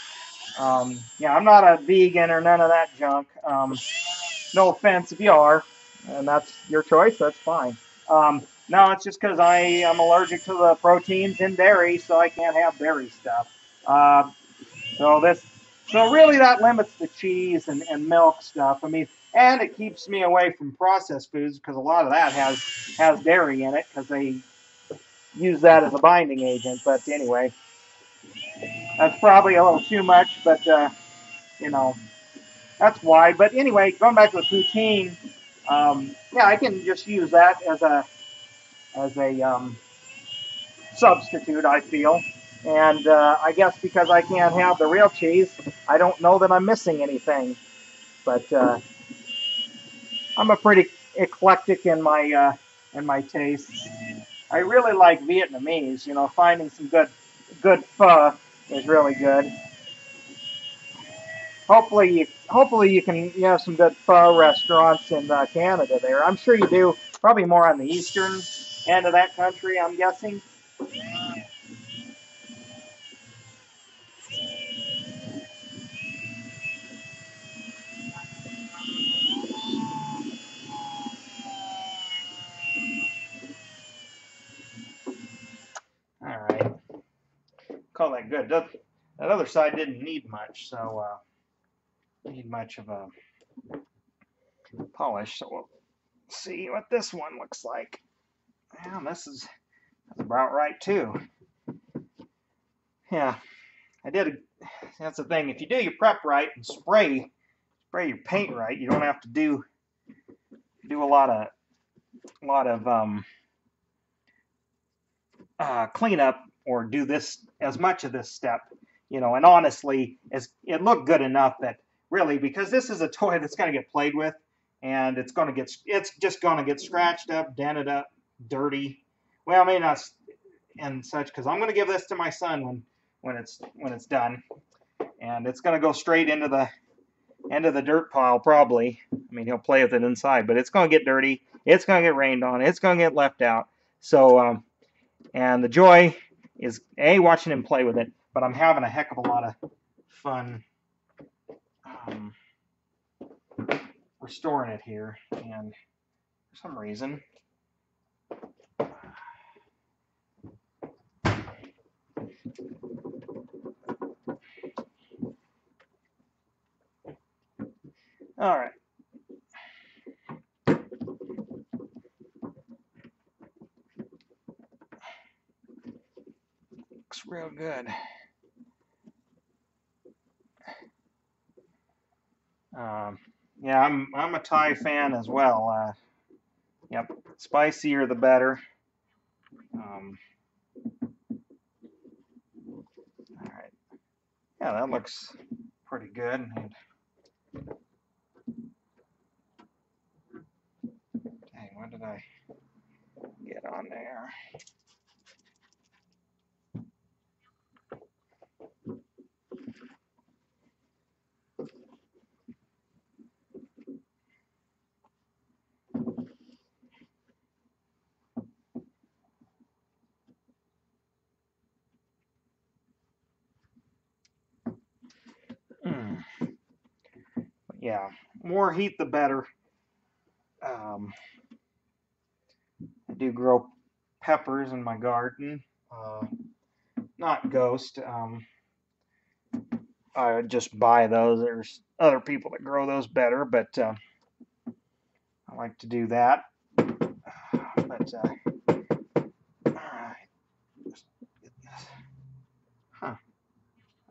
um, yeah, I'm not a vegan or none of that junk. Um, no offense if you are, and that's your choice. That's fine. Um, no, it's just because I am allergic to the proteins in dairy, so I can't have dairy stuff. Uh, so this, so really that limits the cheese and, and milk stuff. I mean, and it keeps me away from processed foods because a lot of that has has dairy in it because they use that as a binding agent. But anyway, that's probably a little too much, but uh, you know, that's why. But anyway, going back to the poutine, um, yeah, I can just use that as a as a um, substitute, I feel. And uh, I guess because I can't have the real cheese, I don't know that I'm missing anything. But uh, I'm a pretty eclectic in my uh, in my tastes. I really like Vietnamese. You know, finding some good good pho is really good hopefully you hopefully you can you have some good pho restaurants in uh, Canada there. I'm sure you do. Probably more on the eastern end of that country. I'm guessing. All right. Call that good. That other side didn't need much, so. Uh need much of a polish. So we'll see what this one looks like. Yeah, this is about right too. Yeah, I did. A, that's the thing. If you do your prep right and spray spray your paint right, you don't have to do do a lot of a lot of um, uh, cleanup or do this as much of this step, you know. And honestly, as it looked good enough that really because this is a toy that's going to get played with and it's going to get it's just going to get scratched up, dented up, dirty. Well, I may not and such because I'm going to give this to my son when when it's when it's done, and it's going to go straight into the into the dirt pile probably. I mean, he'll play with it inside, but it's going to get dirty. It's going to get rained on. It's going to get left out. So, um, and the joy is a watching him play with it, but I'm having a heck of a lot of fun um, restoring it here, and for some reason. All right. Looks real good. Um, yeah, I'm I'm a Thai fan as well. Uh, yep, spicier the better. Um, all right. Yeah, that looks pretty good. Dang, what did I get on there? Mm. Yeah, more heat the better. Um, I do grow peppers in my garden. Uh, not ghost. Um, I would just buy those. There's other people that grow those better, but uh, I like to do that. But uh, all right, huh?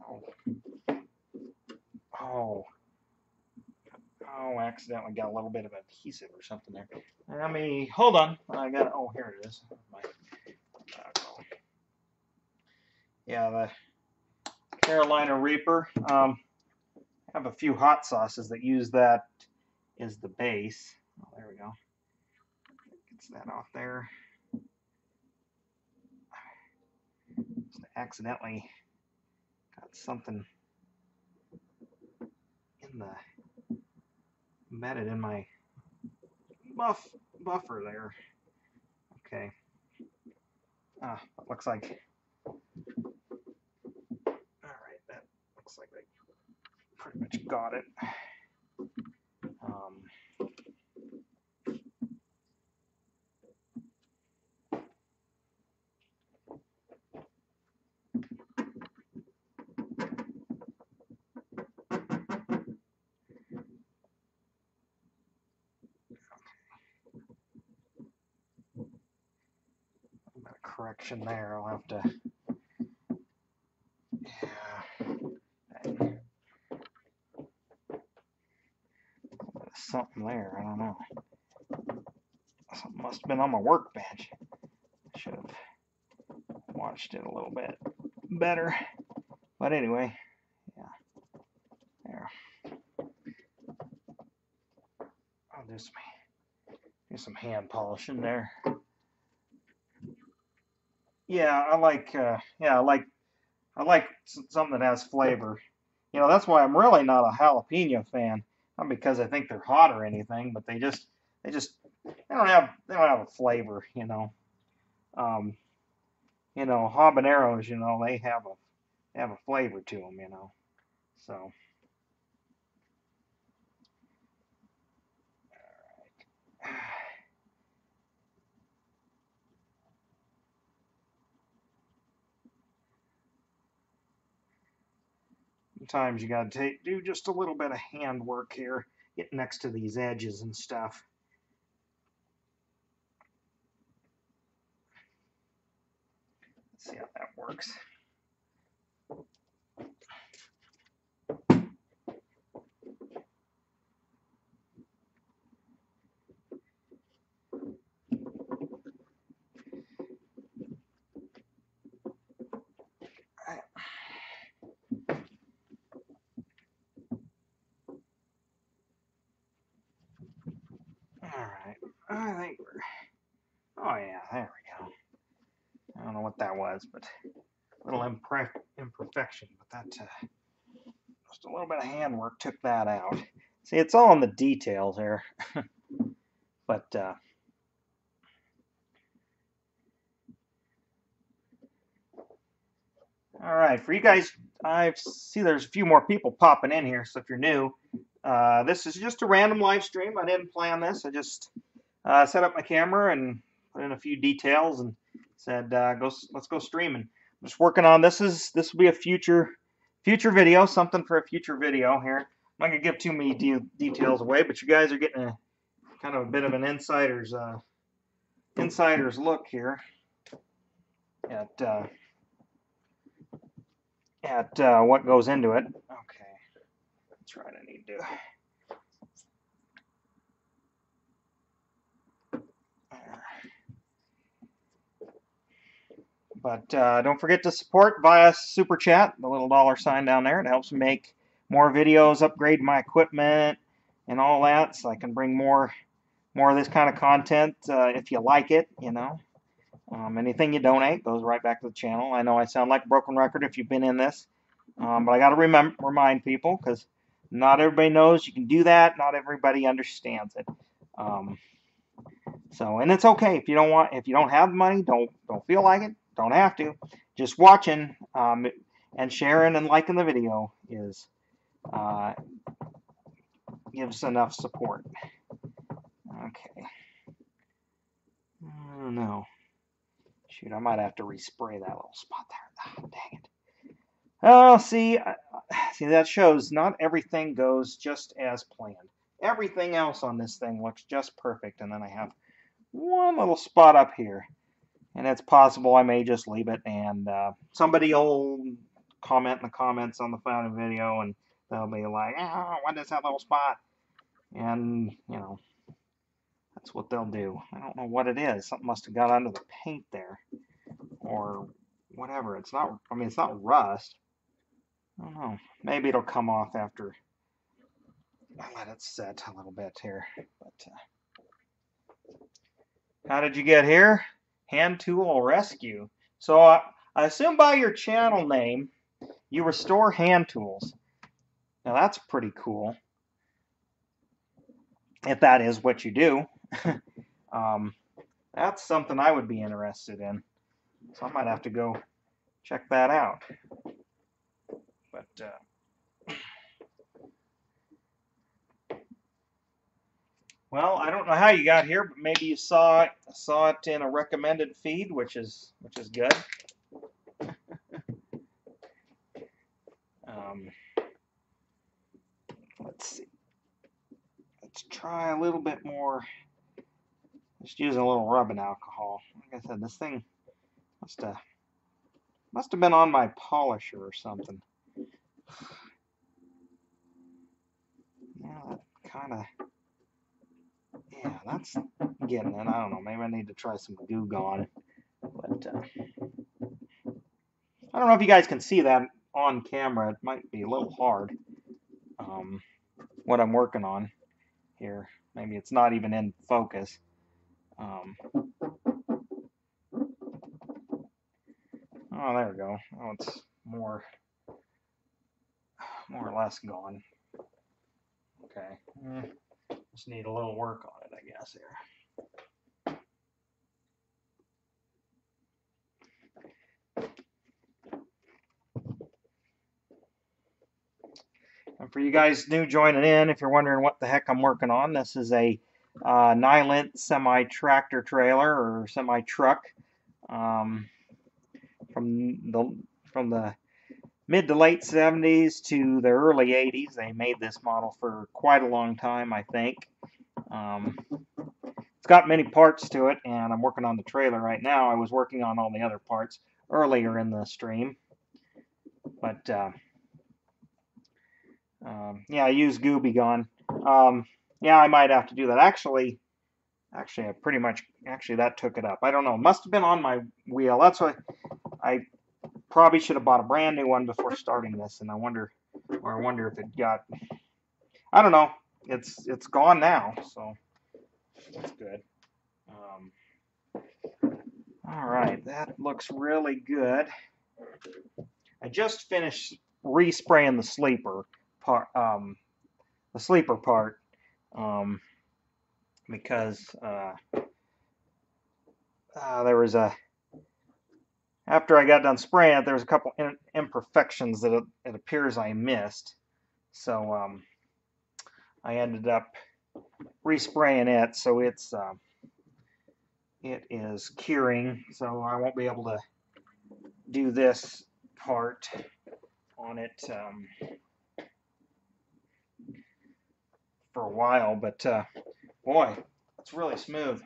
Oh. Oh. Oh, accidentally got a little bit of adhesive or something there. Let me, hold on. I got, oh, here it is. My, uh, yeah, the Carolina Reaper. Um, I have a few hot sauces that use that as the base. Oh, there we go. Gets that off there. Just accidentally got something in the embedded in my buff buffer there. Okay. Ah, that looks like. All right, that looks like I pretty much got it. Um, correction there. I'll have to. Yeah. Something there. I don't know. Something must have been on my workbench. Should have watched it a little bit better. But anyway, yeah. There. I'll do some do some hand polishing there yeah, I like uh, yeah, I like I like something that has flavor. You know, that's why I'm really not a jalapeno fan. Not because I think they're hot or anything, but they just they just they don't have they don't have a flavor. You know, um, you know habaneros. You know they have a they have a flavor to them. You know, so. Sometimes you got to do just a little bit of handwork here, get next to these edges and stuff. Let's see how that works. I think we're... Oh yeah, there we go. I don't know what that was, but a little impre imperfection, but that... Uh, just a little bit of handwork took that out. See, it's all in the details here. but, uh... Alright, for you guys, I see there's a few more people popping in here, so if you're new, uh, this is just a random live stream. I didn't plan this. I just uh, set up my camera and put in a few details and said, uh, "Go, let's go streaming." I'm just working on this. Is this will be a future future video, something for a future video here. I'm not gonna give too many de details away, but you guys are getting a kind of a bit of an insider's uh, insider's look here at uh, at uh, what goes into it. Okay. That's right, I need to. But uh, don't forget to support via Super Chat, the little dollar sign down there. It helps make more videos, upgrade my equipment, and all that, so I can bring more more of this kind of content uh, if you like it, you know. Um, anything you donate goes right back to the channel. I know I sound like a broken record if you've been in this, um, but I got to remember remind people because not everybody knows you can do that. Not everybody understands it. Um, so, and it's okay if you don't want, if you don't have money, don't don't feel like it. Don't have to. Just watching um, and sharing and liking the video is uh, gives enough support. Okay. I don't know. Shoot, I might have to respray that little spot there. Oh, dang it. Oh, see, see that shows not everything goes just as planned. Everything else on this thing looks just perfect, and then I have one little spot up here. And it's possible I may just leave it, and uh, somebody will comment in the comments on the final video, and they'll be like, oh, why does that little spot? And, you know, that's what they'll do. I don't know what it is. Something must have got under the paint there. Or whatever. It's not, I mean, it's not rust. I don't know. Maybe it'll come off after I let it set a little bit here. But uh, how did you get here? Hand tool rescue. So uh, I assume by your channel name, you restore hand tools. Now that's pretty cool. If that is what you do. um, that's something I would be interested in. So I might have to go check that out. But uh, well, I don't know how you got here, but maybe you saw it, saw it in a recommended feed, which is which is good. um, let's see. Let's try a little bit more. Just using a little rubbing alcohol. Like I said, this thing must have must have been on my polisher or something. Yeah, that kind of, that's getting it. I don't know. Maybe I need to try some Goo Gone. But uh, I don't know if you guys can see that on camera. It might be a little hard. Um, what I'm working on here. Maybe it's not even in focus. Um, oh, there we go. Oh, it's more more or less gone. Okay. Mm, just need a little work And for you guys new joining in, if you're wondering what the heck I'm working on, this is a uh, Nylint semi-tractor trailer or semi-truck um, from the from the mid to late 70s to the early 80s. They made this model for quite a long time, I think. Um, it's got many parts to it, and I'm working on the trailer right now. I was working on all the other parts earlier in the stream. But, uh, um, yeah, I use Gooby Gone. Um, yeah, I might have to do that. Actually, actually, I pretty much, actually, that took it up. I don't know. Must have been on my wheel. That's why I probably should have bought a brand new one before starting this, and I wonder, or I wonder if it got, I don't know. It's it's gone now, so that's good. Um, all right, that looks really good. I just finished respraying the sleeper part, um, the sleeper part, um, because uh, uh, there was a after I got done spraying it, there was a couple imperfections that it, appears I missed. So um, I ended up respraying it, so it's uh, it is curing. So I won't be able to do this part on it um, for a while, but uh, boy, it's really smooth.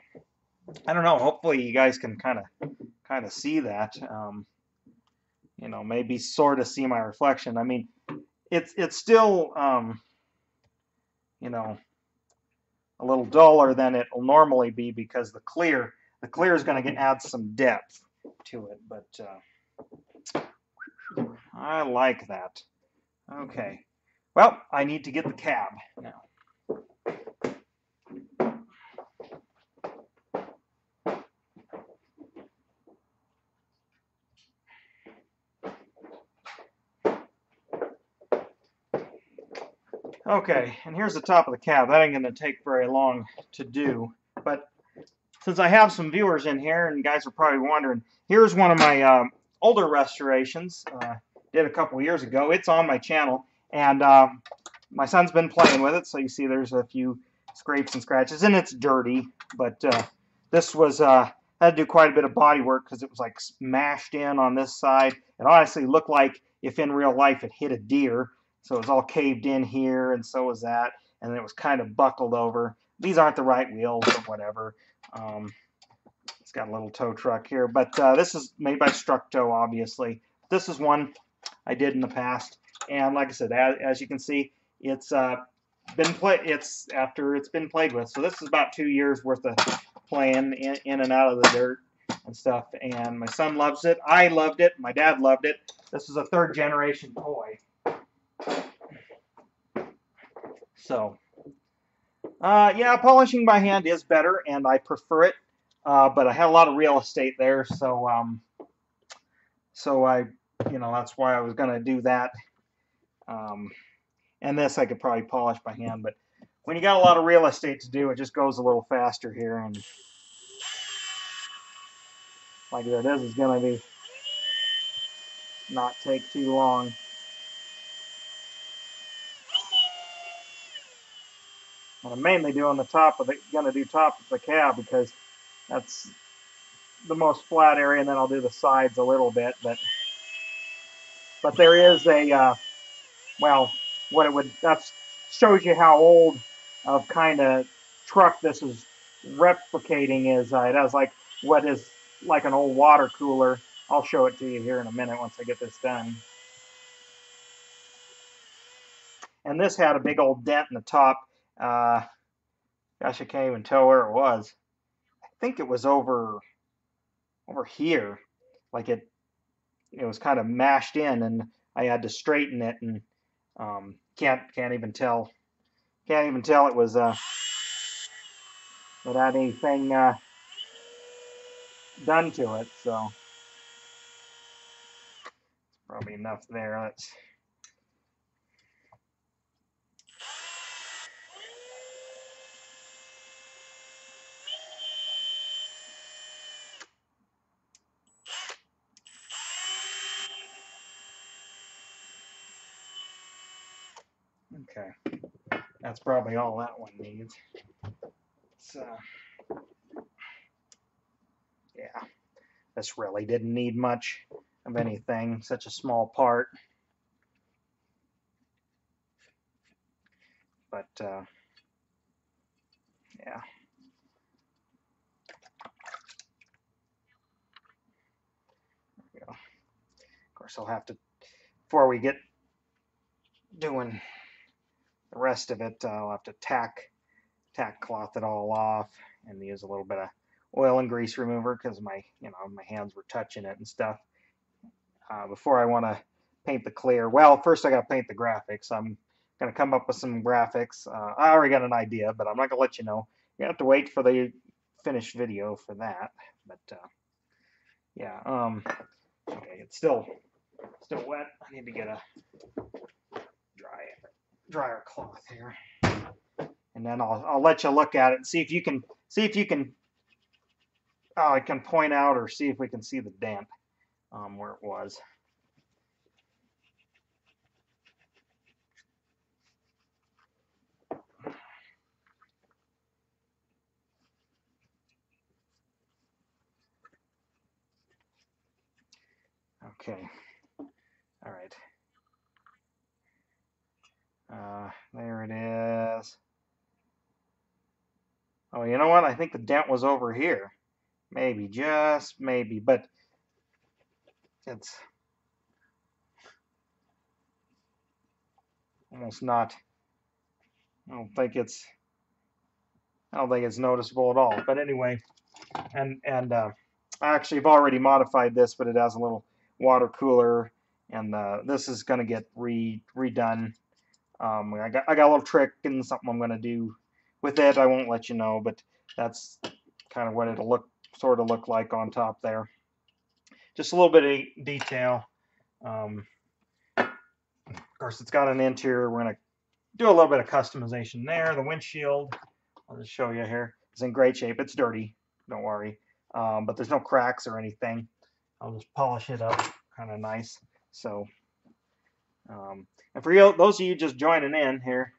I don't know. Hopefully, you guys can kind of kind of see that. Um, you know, maybe sort of see my reflection. I mean, it's it's still um, you know a little duller than it will normally be because the clear the clear is going to add some depth to it. But uh, I like that. Okay. Well, I need to get the cab now. Okay, and here's the top of the cab. That ain't going to take very long to do. But since I have some viewers in here, and guys are probably wondering, here's one of my um, older restorations. Uh, did a couple years ago. It's on my channel, and uh, my son's been playing with it, so you see there's a few scrapes and scratches, and it's dirty. But uh, this was uh, had to do quite a bit of body work because it was like smashed in on this side. It honestly looked like if in real life it hit a deer. So it was all caved in here, and so was that, and it was kind of buckled over. These aren't the right wheels or whatever. Um, it's got a little tow truck here, but uh, this is made by Structo, obviously. This is one I did in the past, and like I said, as, as you can see, it's uh, been play. It's after it's been played with. So this is about two years worth of playing in, in and out of the dirt and stuff. And my son loves it. I loved it. My dad loved it. This is a third generation toy. So, uh, yeah, polishing by hand is better, and I prefer it. Uh, but I had a lot of real estate there, so um, so I, you know, that's why I was going to do that. Um, and this I could probably polish by hand, but when you got a lot of real estate to do, it just goes a little faster here. And like said, this is going to be not take too long. And I'm mainly doing the top of the, gonna do top of the cab because that's the most flat area, and then I'll do the sides a little bit. But but there is a uh, well, what it would that shows you how old of kind of truck this is replicating is. Uh, it has like what is like an old water cooler. I'll show it to you here in a minute once I get this done. And this had a big old dent in the top uh, gosh, I can't even tell where it was. I think it was over over here. Like it it was kind of mashed in and I had to straighten it and um, can't can't even tell can't even tell it was uh without anything uh, done to it so it's probably enough there let's Okay. That's probably all that one needs. So, yeah. This really didn't need much of anything. Such a small part. But, uh, yeah. There we go. Of course, I'll have to, before we get doing the rest of it, uh, I'll have to tack, tack cloth it all off and use a little bit of oil and grease remover because my, you know, my hands were touching it and stuff. Uh, before I want to paint the clear, well, first I got to paint the graphics. I'm going to come up with some graphics. Uh, I already got an idea, but I'm not going to let you know. You have to wait for the finished video for that. But uh, yeah, um, okay, it's still still wet. I need to get a dry dryer cloth here, and then I'll I'll let you look at it and see if you can see if you can. Oh, I can point out or see if we can see the damp um, where it was. Okay. All right. Uh, there it is. Oh, you know what? I think the dent was over here. Maybe, just maybe, but it's almost not. I don't think it's. I don't think it's noticeable at all. But anyway, and and uh, I actually have already modified this, but it has a little water cooler, and uh, this is going to get re redone. Um, I got I got a little trick and something I'm going to do with it. I won't let you know, but that's kind of what it'll look sort of look like on top there. Just a little bit of detail. Um, of course, it's got an interior. We're going to do a little bit of customization there. The windshield, I'll just show you here. It's in great shape. It's dirty, don't worry, um, but there's no cracks or anything. I'll just polish it up kind of nice. So, um, and for you, those of you just joining in here,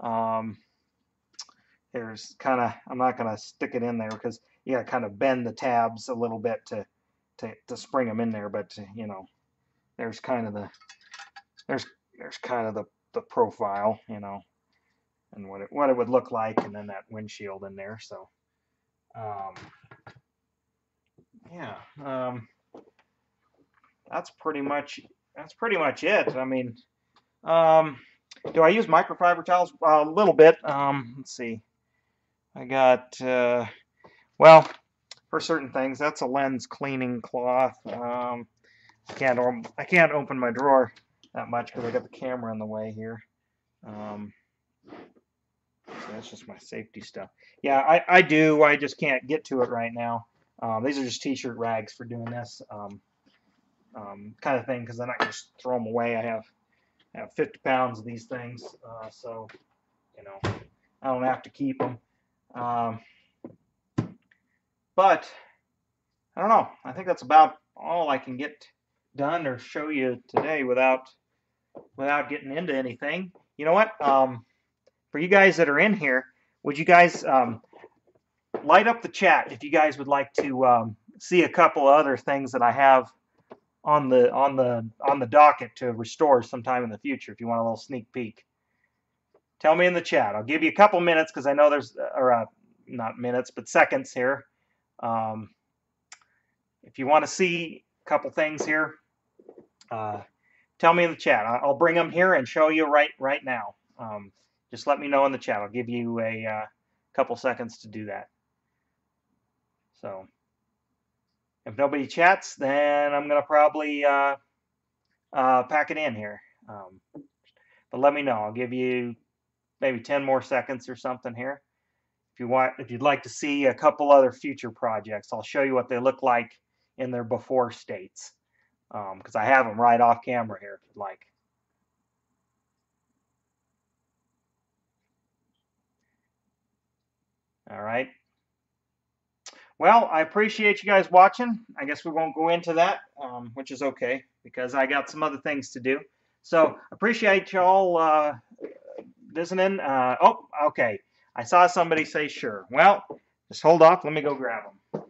um, there's kind of, I'm not going to stick it in there because you got to kind of bend the tabs a little bit to, to, to spring them in there. But, you know, there's kind of the, there's, there's kind of the, the profile, you know, and what it, what it would look like. And then that windshield in there. So, um, yeah, um, that's pretty much that's pretty much it. I mean, um, do I use microfiber towels? Uh, a little bit. Um, let's see. I got uh, well for certain things. That's a lens cleaning cloth. Um, I can't I can't open my drawer that much because I got the camera in the way here. Um, so that's just my safety stuff. Yeah, I, I do. I just can't get to it right now. Um, these are just t-shirt rags for doing this. Um, um, kind of thing because then I can just throw them away. I have I have 50 pounds of these things, uh, so you know I don't have to keep them. Um, but I don't know. I think that's about all I can get done or show you today without without getting into anything. You know what? Um, for you guys that are in here, would you guys um, light up the chat if you guys would like to um, see a couple other things that I have on the on the on the docket to restore sometime in the future if you want a little sneak peek. Tell me in the chat. I'll give you a couple minutes because I know there's or uh, not minutes but seconds here. Um, if you want to see a couple things here, uh, tell me in the chat. I'll bring them here and show you right right now. Um, just let me know in the chat. I'll give you a uh, couple seconds to do that. So. If nobody chats, then I'm gonna probably uh, uh, pack it in here. Um, but let me know. I'll give you maybe 10 more seconds or something here. If you want, if you'd like to see a couple other future projects, I'll show you what they look like in their before states. Because um, I have them right off camera here, if you'd like. All right. Well, I appreciate you guys watching. I guess we won't go into that, um, which is okay because I got some other things to do. So appreciate y'all uh, visiting. Uh, oh, okay. I saw somebody say sure. Well, just hold off. Let me go grab them.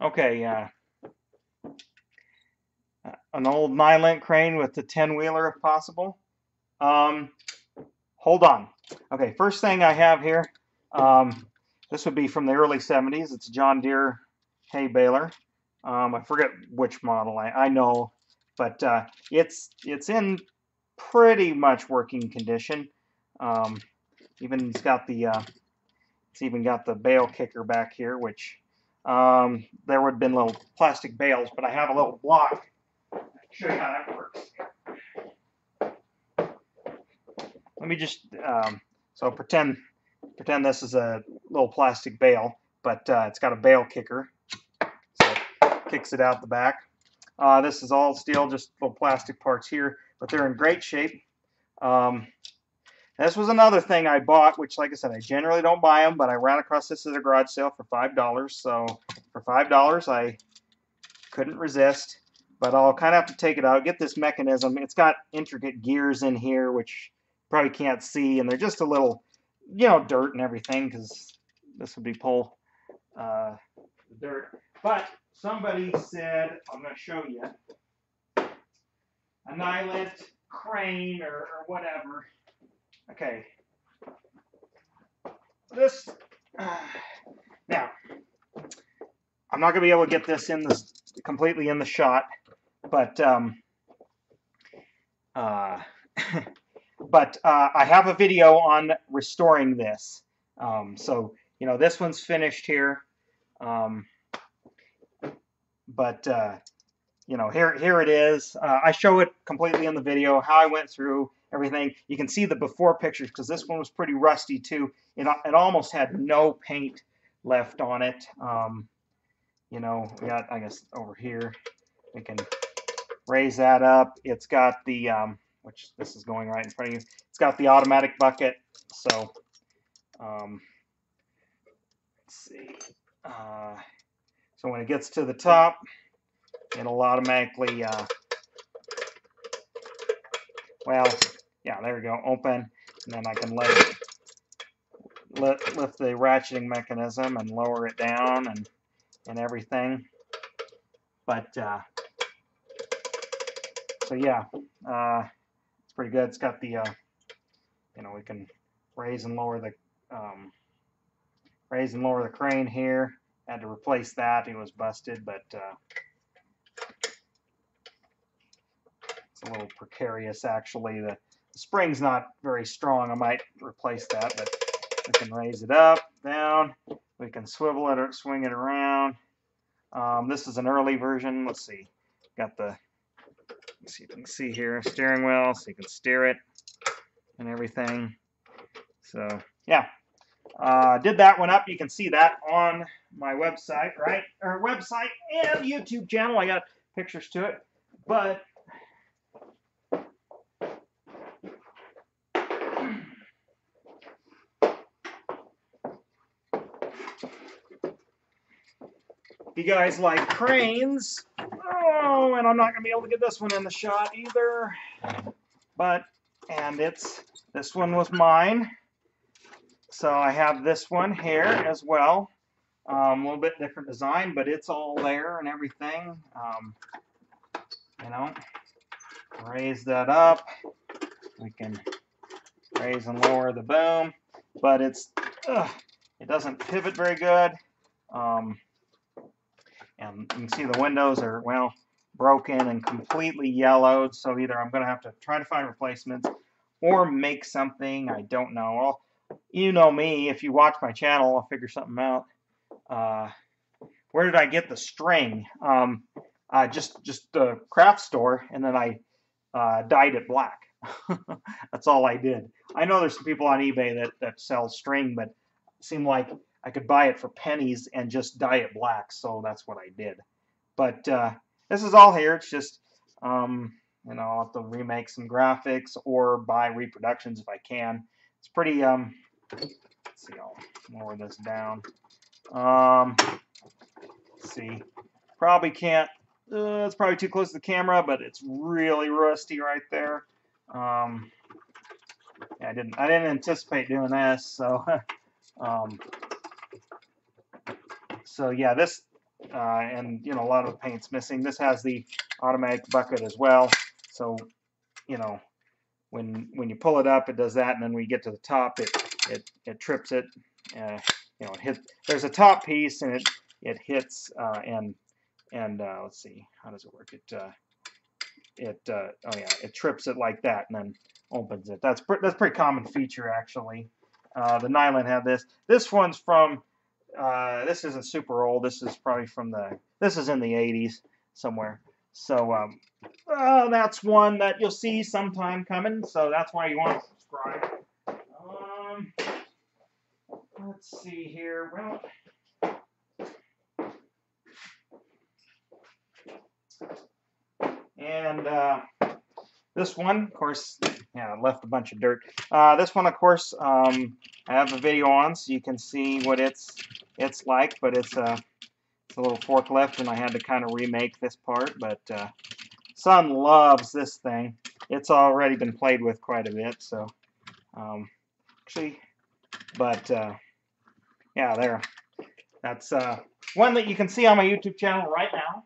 Okay, uh, an old Nylint crane with the 10 wheeler if possible. Um, hold on. Okay, first thing I have here, um, this would be from the early 70s. It's a John Deere hay baler. Um, I forget which model. I, I know, but uh, it's it's in pretty much working condition. Um, even it's got the uh, it's even got the bale kicker back here, which um, there would have been little plastic bales, but I have a little block. Show you how that works. Let me just um, so pretend pretend this is a little plastic bale, but uh, it's got a bale kicker, so it kicks it out the back. Uh, this is all steel, just little plastic parts here, but they're in great shape. Um, this was another thing I bought, which, like I said, I generally don't buy them, but I ran across this at a garage sale for $5. So for $5, I couldn't resist. But I'll kind of have to take it out, get this mechanism. It's got intricate gears in here, which probably can't see, and they're just a little, you know, dirt and everything, because this would be pull uh, dirt. But somebody said, I'm going to show you, a Nylint crane or, or whatever Okay. This, uh, now, I'm not going to be able to get this in the completely in the shot, but um, uh, but uh, I have a video on restoring this. Um, so you know this one's finished here, um, but uh, you know here here it is. Uh, I show it completely in the video how I went through everything. You can see the before pictures because this one was pretty rusty too. It, it almost had no paint left on it. Um, you know, we got, I guess, over here, we can raise that up. It's got the, um, which this is going right in front of you, it's got the automatic bucket. So, um, let's see. Uh, so when it gets to the top, it'll automatically, uh, well, yeah, there we go, open, and then I can let it, lift, lift the ratcheting mechanism and lower it down and, and everything. But, uh, so yeah, uh, it's pretty good. It's got the, uh, you know, we can raise and lower the, um, raise and lower the crane here. Had to replace that. It was busted, but, uh, it's a little precarious actually. The the spring's not very strong. I might replace that, but we can raise it up, down. We can swivel it or swing it around. Um, this is an early version. Let's see. Got the, let's see you can see here, steering wheel, so you can steer it and everything. So, yeah. Uh, did that one up. You can see that on my website, right? Or website and YouTube channel. I got pictures to it. But you guys like cranes, oh, and I'm not going to be able to get this one in the shot either. But, and it's, this one was mine. So I have this one here as well. Um, a little bit different design, but it's all there and everything. Um, you know, raise that up. We can raise and lower the boom, but it's, ugh, it doesn't pivot very good. Um, and you can see the windows are, well, broken and completely yellowed. So either I'm going to have to try to find replacements or make something. I don't know. Well, you know me. If you watch my channel, I'll figure something out. Uh, where did I get the string? Um, uh, just just the craft store, and then I uh, dyed it black. That's all I did. I know there's some people on eBay that that sell string, but it seemed like I could buy it for pennies and just dye it black, so that's what I did. But uh, this is all here. It's just, um, you know, I'll have to remake some graphics or buy reproductions if I can. It's pretty, um, let's see, I'll lower this down. Um, see, probably can't, uh, it's probably too close to the camera, but it's really rusty right there. Um, yeah, I didn't, I didn't anticipate doing this, so, um, so yeah, this uh, and you know a lot of the paint's missing. This has the automatic bucket as well, so you know when when you pull it up, it does that, and then when you get to the top, it it it trips it. Uh, you know, it hit. There's a top piece, and it it hits uh, and and uh, let's see, how does it work? It uh, it uh, oh yeah, it trips it like that, and then opens it. That's pre that's pretty common feature actually. Uh, the Nylint had this. This one's from. Uh, this isn't super old. This is probably from the. This is in the 80s somewhere. So um, uh, that's one that you'll see sometime coming. So that's why you want to subscribe. Um, let's see here. Well. And uh, this one, of course, yeah, left a bunch of dirt. Uh, this one, of course, um, I have a video on, so you can see what it's it's like. But it's a it's a little forklift, and I had to kind of remake this part. But uh, son loves this thing. It's already been played with quite a bit, so um, actually, but uh, yeah, there. That's uh, one that you can see on my YouTube channel right now.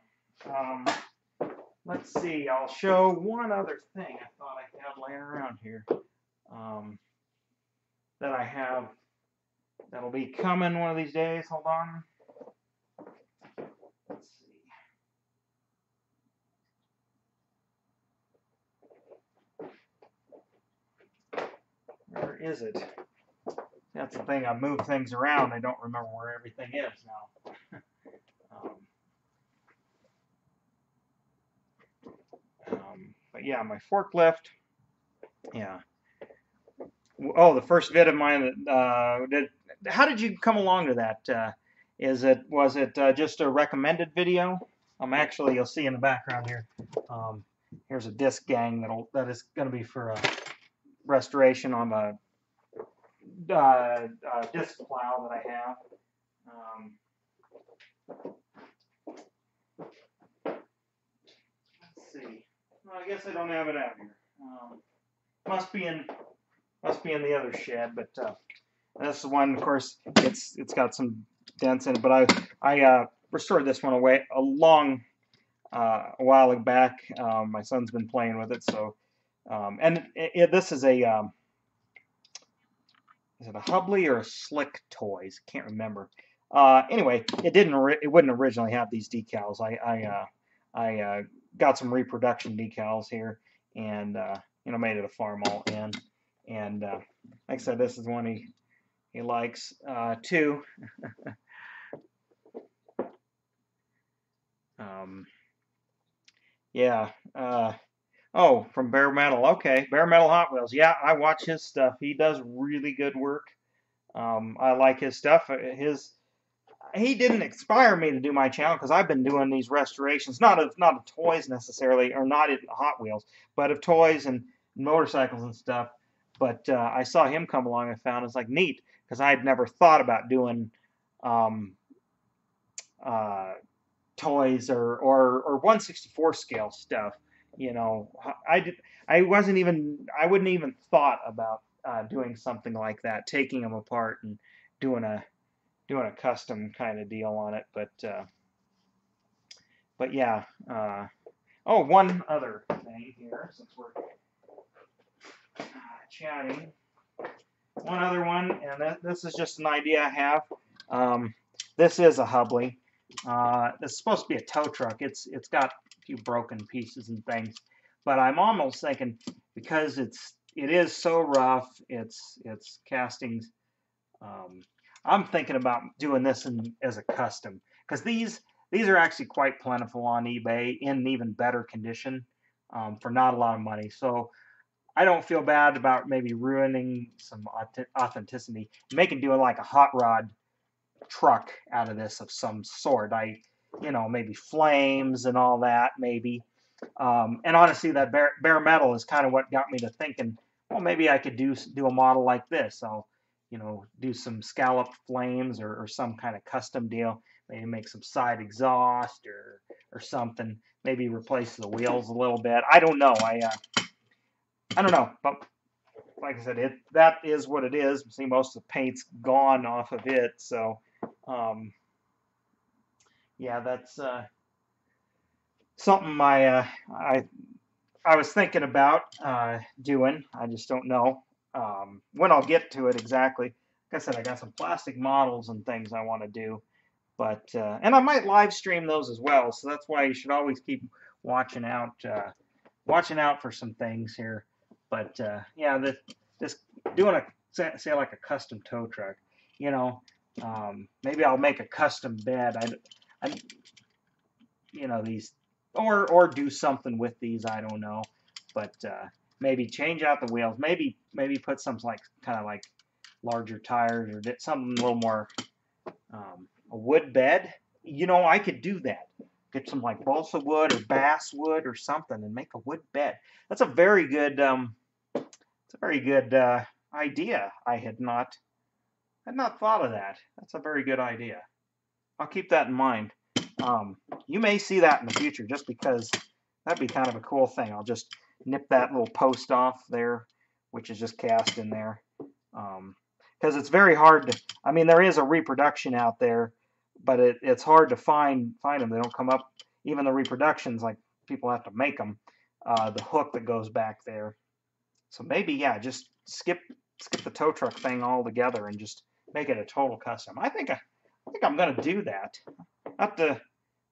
Um, let's see, I'll show one other thing I thought I had laying around here um, that I have that'll be coming one of these days. Hold on. Let's see. Where is it? That's the thing, I move things around, I don't remember where everything is now. um, Um, but yeah, my forklift. Yeah. Oh, the first vid of mine. Uh, did how did you come along to that? Uh, is it was it uh, just a recommended video? Um, actually, you'll see in the background here. Um, here's a disc gang that'll that is going to be for a restoration on the uh, uh, disc plow that I have. Um, let's see. Well, I guess I don't have it out here. Um, must be in must be in the other shed, but uh, the one. Of course, it's it's got some dents in it, but I I uh, restored this one away a long uh, a while back. Um, my son's been playing with it, so um, and it, it, this is a um, is it a Hubley or a Slik Toys? Can't remember. Uh, anyway, it didn't. it wouldn't originally have these decals. I I uh, I uh, got some reproduction decals here and uh, you know made it a Farmall in and uh, like I said this is one he he likes uh, too um, yeah uh, oh from Bare Metal. Okay Bare Metal Hot Wheels. Yeah I watch his stuff. He does really good work. Um, I like his stuff. Uh, his he didn't inspire me to do my channel because I've been doing these restorations, not of not of toys necessarily, or not in Hot Wheels, but of toys and motorcycles and stuff. But uh, I saw him come along and found it's like neat because I had never thought about doing um, uh, toys or, or or 164 scale stuff. You know, I did. I wasn't even. I wouldn't even thought about uh, doing something like that, taking them apart and doing a doing a custom kind of deal on it, but uh, but yeah. Uh, oh, one other thing here, since we're chatting. One other one, and th this is just an idea I have. Um, this is a Hubley. Uh, it's supposed to be a tow truck. It's it's got a few broken pieces and things, but I'm almost thinking because it's it is so rough. It's it's castings. Um, I'm thinking about doing this in, as a custom because these these are actually quite plentiful on eBay in even better condition um, for not a lot of money. So I don't feel bad about maybe ruining some authenticity, making doing like a hot rod truck out of this of some sort. I, you know, maybe flames and all that, maybe. Um, and honestly, that bare, bare metal is kind of what got me to thinking, well, maybe I could do do a model like this. I'll you know, do some scalloped flames or, or some kind of custom deal. Maybe make some side exhaust or or something. Maybe replace the wheels a little bit. I don't know. I uh, I don't know. But like I said, it that is what it is. See, most of the paint's gone off of it. So, um, yeah, that's uh, something I uh, I I was thinking about uh, doing. I just don't know um, when I'll get to it exactly. Like I said, I got some plastic models and things I want to do, but uh, and I might live stream those as well. So that's why you should always keep watching out, uh, watching out for some things here. But uh, yeah, the, this doing a say like a custom tow truck, you know, um, maybe I'll make a custom bed. I, I, you know, these or or do something with these. I don't know, but uh, maybe change out the wheels. Maybe maybe put some like kind of like larger tires or something a little more um, a wood bed. You know, I could do that. Get some like balsa wood or bass wood or something and make a wood bed. That's a very good. Um, it's a very good uh, idea. I had not had not thought of that. That's a very good idea. I'll keep that in mind. Um, you may see that in the future just because that'd be kind of a cool thing. I'll just nip that little post off there, which is just cast in there. Because um, it's very hard to, I mean, there is a reproduction out there, but it, it's hard to find find them. They don't come up, even the reproductions, like people have to make them. Uh, the hook that goes back there. So maybe, yeah, just skip skip the tow truck thing altogether and just make it a total custom. I think I, I think I'm gonna do that. I have to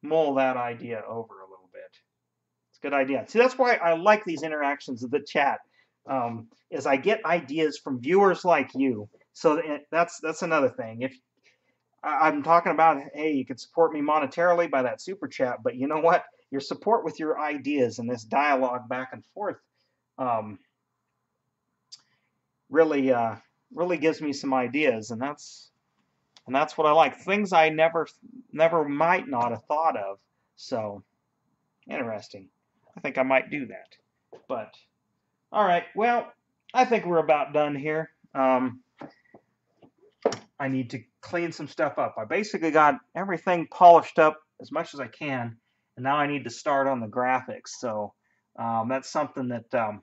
mull that idea over a little bit. It's a good idea. See, that's why I like these interactions of the chat. Um, is I get ideas from viewers like you. So that's that's another thing. If I'm talking about, hey, you can support me monetarily by that super chat, but you know what? Your support with your ideas and this dialogue back and forth um, really uh, really gives me some ideas, and that's and that's what I like. Things I never never might not have thought of. So interesting. I think I might do that. But all right, well, I think we're about done here. Um, I need to clean some stuff up. I basically got everything polished up as much as I can, and now I need to start on the graphics. So um, that's something that um,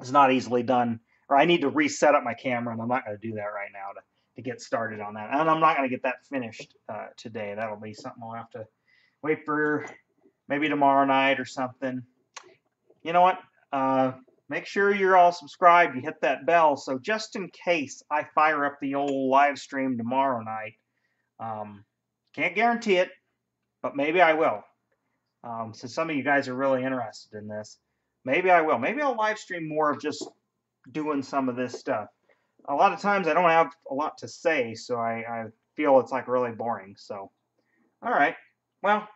is not easily done or I need to reset up my camera, and I'm not going to do that right now to, to get started on that. And I'm not going to get that finished uh, today. That'll be something I'll have to wait for maybe tomorrow night or something. You know what? Uh, make sure you're all subscribed. You hit that bell. So just in case I fire up the old live stream tomorrow night, um, can't guarantee it, but maybe I will. Um, so some of you guys are really interested in this. Maybe I will. Maybe I'll live stream more of just doing some of this stuff. A lot of times I don't have a lot to say, so I, I feel it's like really boring. So, all right. Well,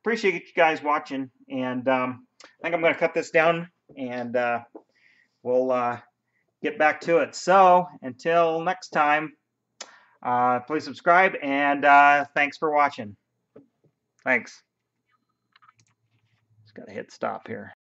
appreciate you guys watching, and um, I think I'm going to cut this down, and uh, we'll uh, get back to it. So, until next time, uh, please subscribe, and uh, thanks for watching. Thanks. Just got to hit stop here.